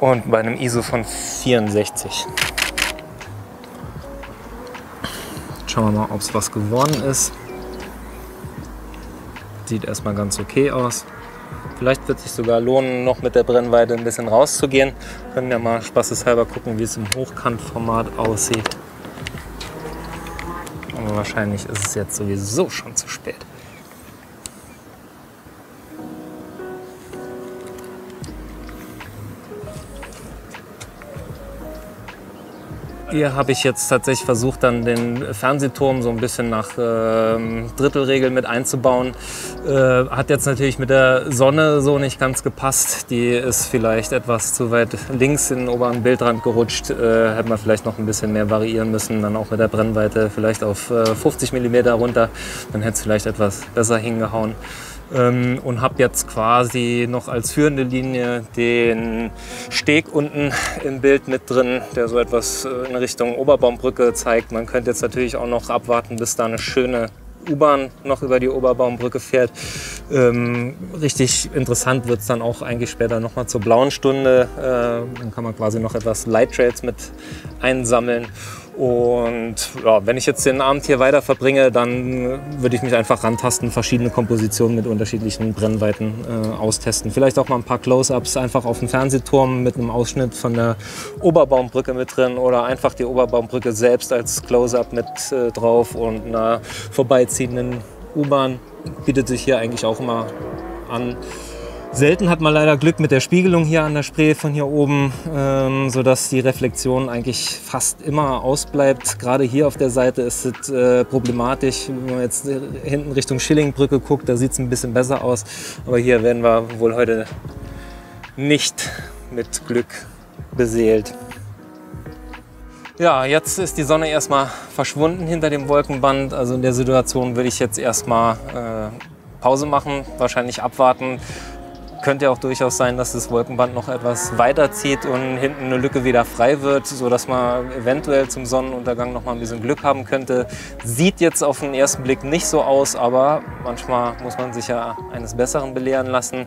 und bei einem ISO von 64. Schauen wir mal, ob es was geworden ist. Sieht erstmal ganz okay aus. Vielleicht wird es sich sogar lohnen, noch mit der Brennweite ein bisschen rauszugehen. Können ja mal spaßeshalber gucken, wie es im Hochkantformat aussieht. Aber wahrscheinlich ist es jetzt sowieso schon zu spät. hier habe ich jetzt tatsächlich versucht, dann den Fernsehturm so ein bisschen nach ähm, Drittelregel mit einzubauen. Äh, hat jetzt natürlich mit der Sonne so nicht ganz gepasst. Die ist vielleicht etwas zu weit links in den oberen Bildrand gerutscht. Äh, hätte man vielleicht noch ein bisschen mehr variieren müssen. Dann auch mit der Brennweite vielleicht auf äh, 50 mm runter. Dann hätte es vielleicht etwas besser hingehauen. Ähm, und habe jetzt quasi noch als führende Linie den Steg unten im Bild mit drin, der so etwas äh, in Richtung Oberbaumbrücke zeigt. Man könnte jetzt natürlich auch noch abwarten, bis da eine schöne U-Bahn noch über die Oberbaumbrücke fährt. Ähm, richtig interessant wird es dann auch eigentlich später nochmal zur blauen Stunde. Äh, dann kann man quasi noch etwas Light Trails mit einsammeln. Und ja, wenn ich jetzt den Abend hier weiter verbringe, dann würde ich mich einfach rantasten, verschiedene Kompositionen mit unterschiedlichen Brennweiten äh, austesten. Vielleicht auch mal ein paar Close-ups einfach auf dem Fernsehturm mit einem Ausschnitt von der Oberbaumbrücke mit drin oder einfach die Oberbaumbrücke selbst als Close-up mit äh, drauf und einer vorbeiziehenden U-Bahn bietet sich hier eigentlich auch immer an. Selten hat man leider Glück mit der Spiegelung hier an der Spree von hier oben, ähm, sodass die Reflexion eigentlich fast immer ausbleibt. Gerade hier auf der Seite ist es äh, problematisch. Wenn man jetzt hinten Richtung Schillingbrücke guckt, da sieht es ein bisschen besser aus. Aber hier werden wir wohl heute nicht mit Glück beseelt. Ja, jetzt ist die Sonne erstmal verschwunden hinter dem Wolkenband. Also in der Situation würde ich jetzt erstmal äh, Pause machen, wahrscheinlich abwarten, könnte ja auch durchaus sein, dass das Wolkenband noch etwas weiter zieht und hinten eine Lücke wieder frei wird, sodass man eventuell zum Sonnenuntergang noch mal ein bisschen Glück haben könnte. Sieht jetzt auf den ersten Blick nicht so aus, aber manchmal muss man sich ja eines Besseren belehren lassen.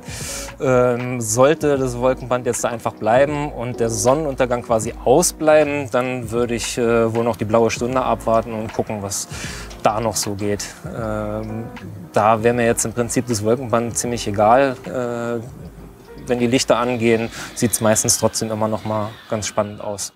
Ähm, sollte das Wolkenband jetzt da einfach bleiben und der Sonnenuntergang quasi ausbleiben, dann würde ich äh, wohl noch die blaue Stunde abwarten und gucken, was da noch so geht. Ähm, da wäre mir jetzt im Prinzip das Wolkenband ziemlich egal. Äh, wenn die Lichter angehen, sieht es meistens trotzdem immer noch mal ganz spannend aus.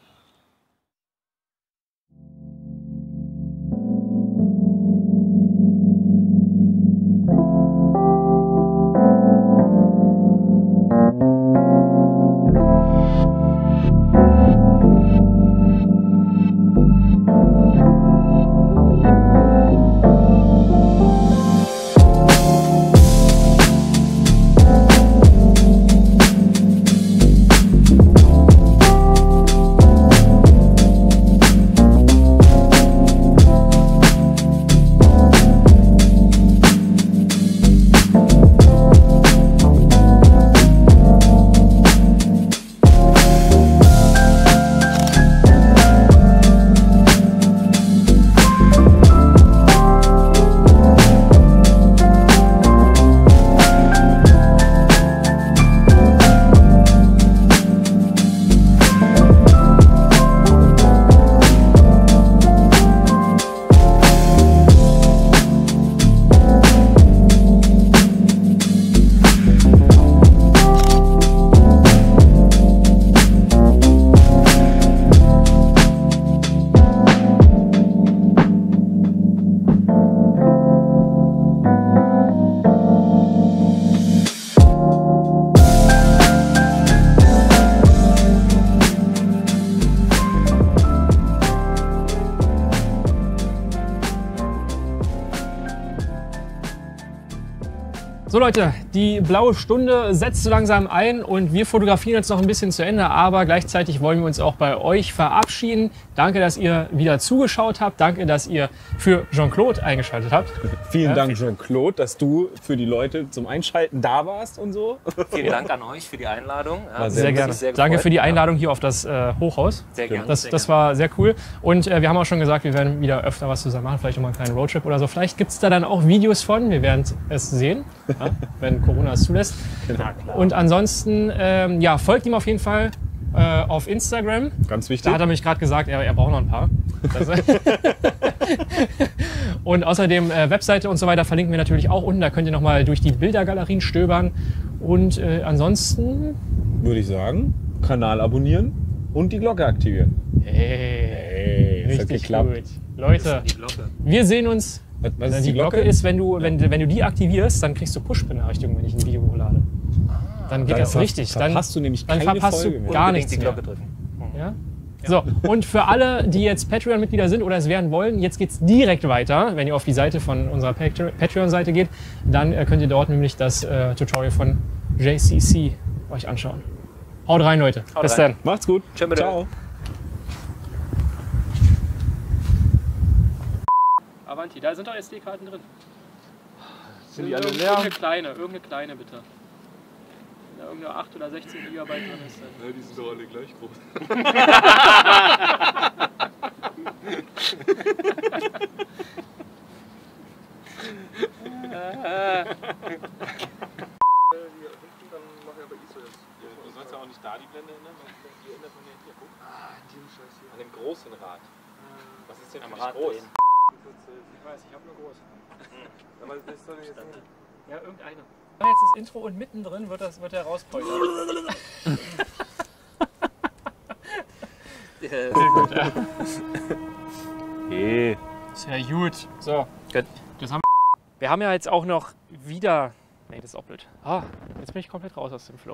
Blaue Stunde setzt so langsam ein und wir fotografieren jetzt noch ein bisschen zu Ende, aber gleichzeitig wollen wir uns auch bei euch verabschieden. Danke, dass ihr wieder zugeschaut habt. Danke, dass ihr für Jean-Claude eingeschaltet habt. Vielen Ja, Dank, Jean-Claude, dass du für die Leute zum Einschalten da warst und so. Vielen Dank an euch für die Einladung. Ja, Sehr mich gerne. sehr Danke für die Einladung hier auf das äh, Hochhaus. Sehr gerne. Das, sehr das war sehr cool. Und äh, wir haben auch schon gesagt, wir werden wieder öfter was zusammen machen, vielleicht noch mal einen kleinen Roadtrip oder so. Vielleicht gibt es da dann auch Videos von. Wir werden es sehen, ja, wenn Corona es zulässt. Und ansonsten, ähm, ja, folgt ihm auf jeden Fall äh, auf Instagram. Ganz wichtig. Da hat er mich gerade gesagt, er, er braucht noch ein paar. Und außerdem äh, Webseite und so weiter verlinken wir natürlich auch unten. Da könnt ihr noch mal durch die Bildergalerien stöbern. Und äh, ansonsten, Würde ich sagen, Kanal abonnieren und die Glocke aktivieren. hey, Hey, richtig geklappt. gut. Leute, Die wir sehen uns. Was, was die, ist die Glocke? Glocke? ist, wenn du, wenn, wenn du die aktivierst, dann kriegst du Push-Benachrichtigungen, wenn ich ein Video hochlade. Dann geht Dann das richtig. Dann, verpasst du nämlich dann keine verpasst Folge du mehr. gar nichts die mehr. Glocke drücken. Ja? So, und für alle, die jetzt Patreon-Mitglieder sind oder es werden wollen, jetzt geht's direkt weiter. Wenn ihr auf die Seite von unserer Patre- Patreon-Seite geht, dann äh, könnt ihr dort nämlich das äh, Tutorial von JCC euch anschauen. Haut rein, Leute. Bis rein. dann. Macht's gut. Bitte. Ciao. Avanti, da sind doch SD-Karten drin. Sind die alle leer? Irgendeine kleine, irgendeine kleine bitte. Irgendeine 8 oder 16 GB drin ist. Dann Ja, die sind doch alle gleich groß. Du sollst ja auch nicht da die Blende ändern, weil die ändert man ja hier. Guck. An dem großen Rad. Was ist denn Am Rad groß? Ich weiß, ich habe nur groß. Aber das ist doch jetzt nicht. Ja, irgendeine. Jetzt das Intro und mittendrin wird, das, wird der rauspoliert. Hey. Sehr gut. So, Gut. das haben wir. Wir haben ja jetzt auch noch wieder. Nee, das ist auch blöd. Ah, jetzt bin ich komplett raus aus dem Flow.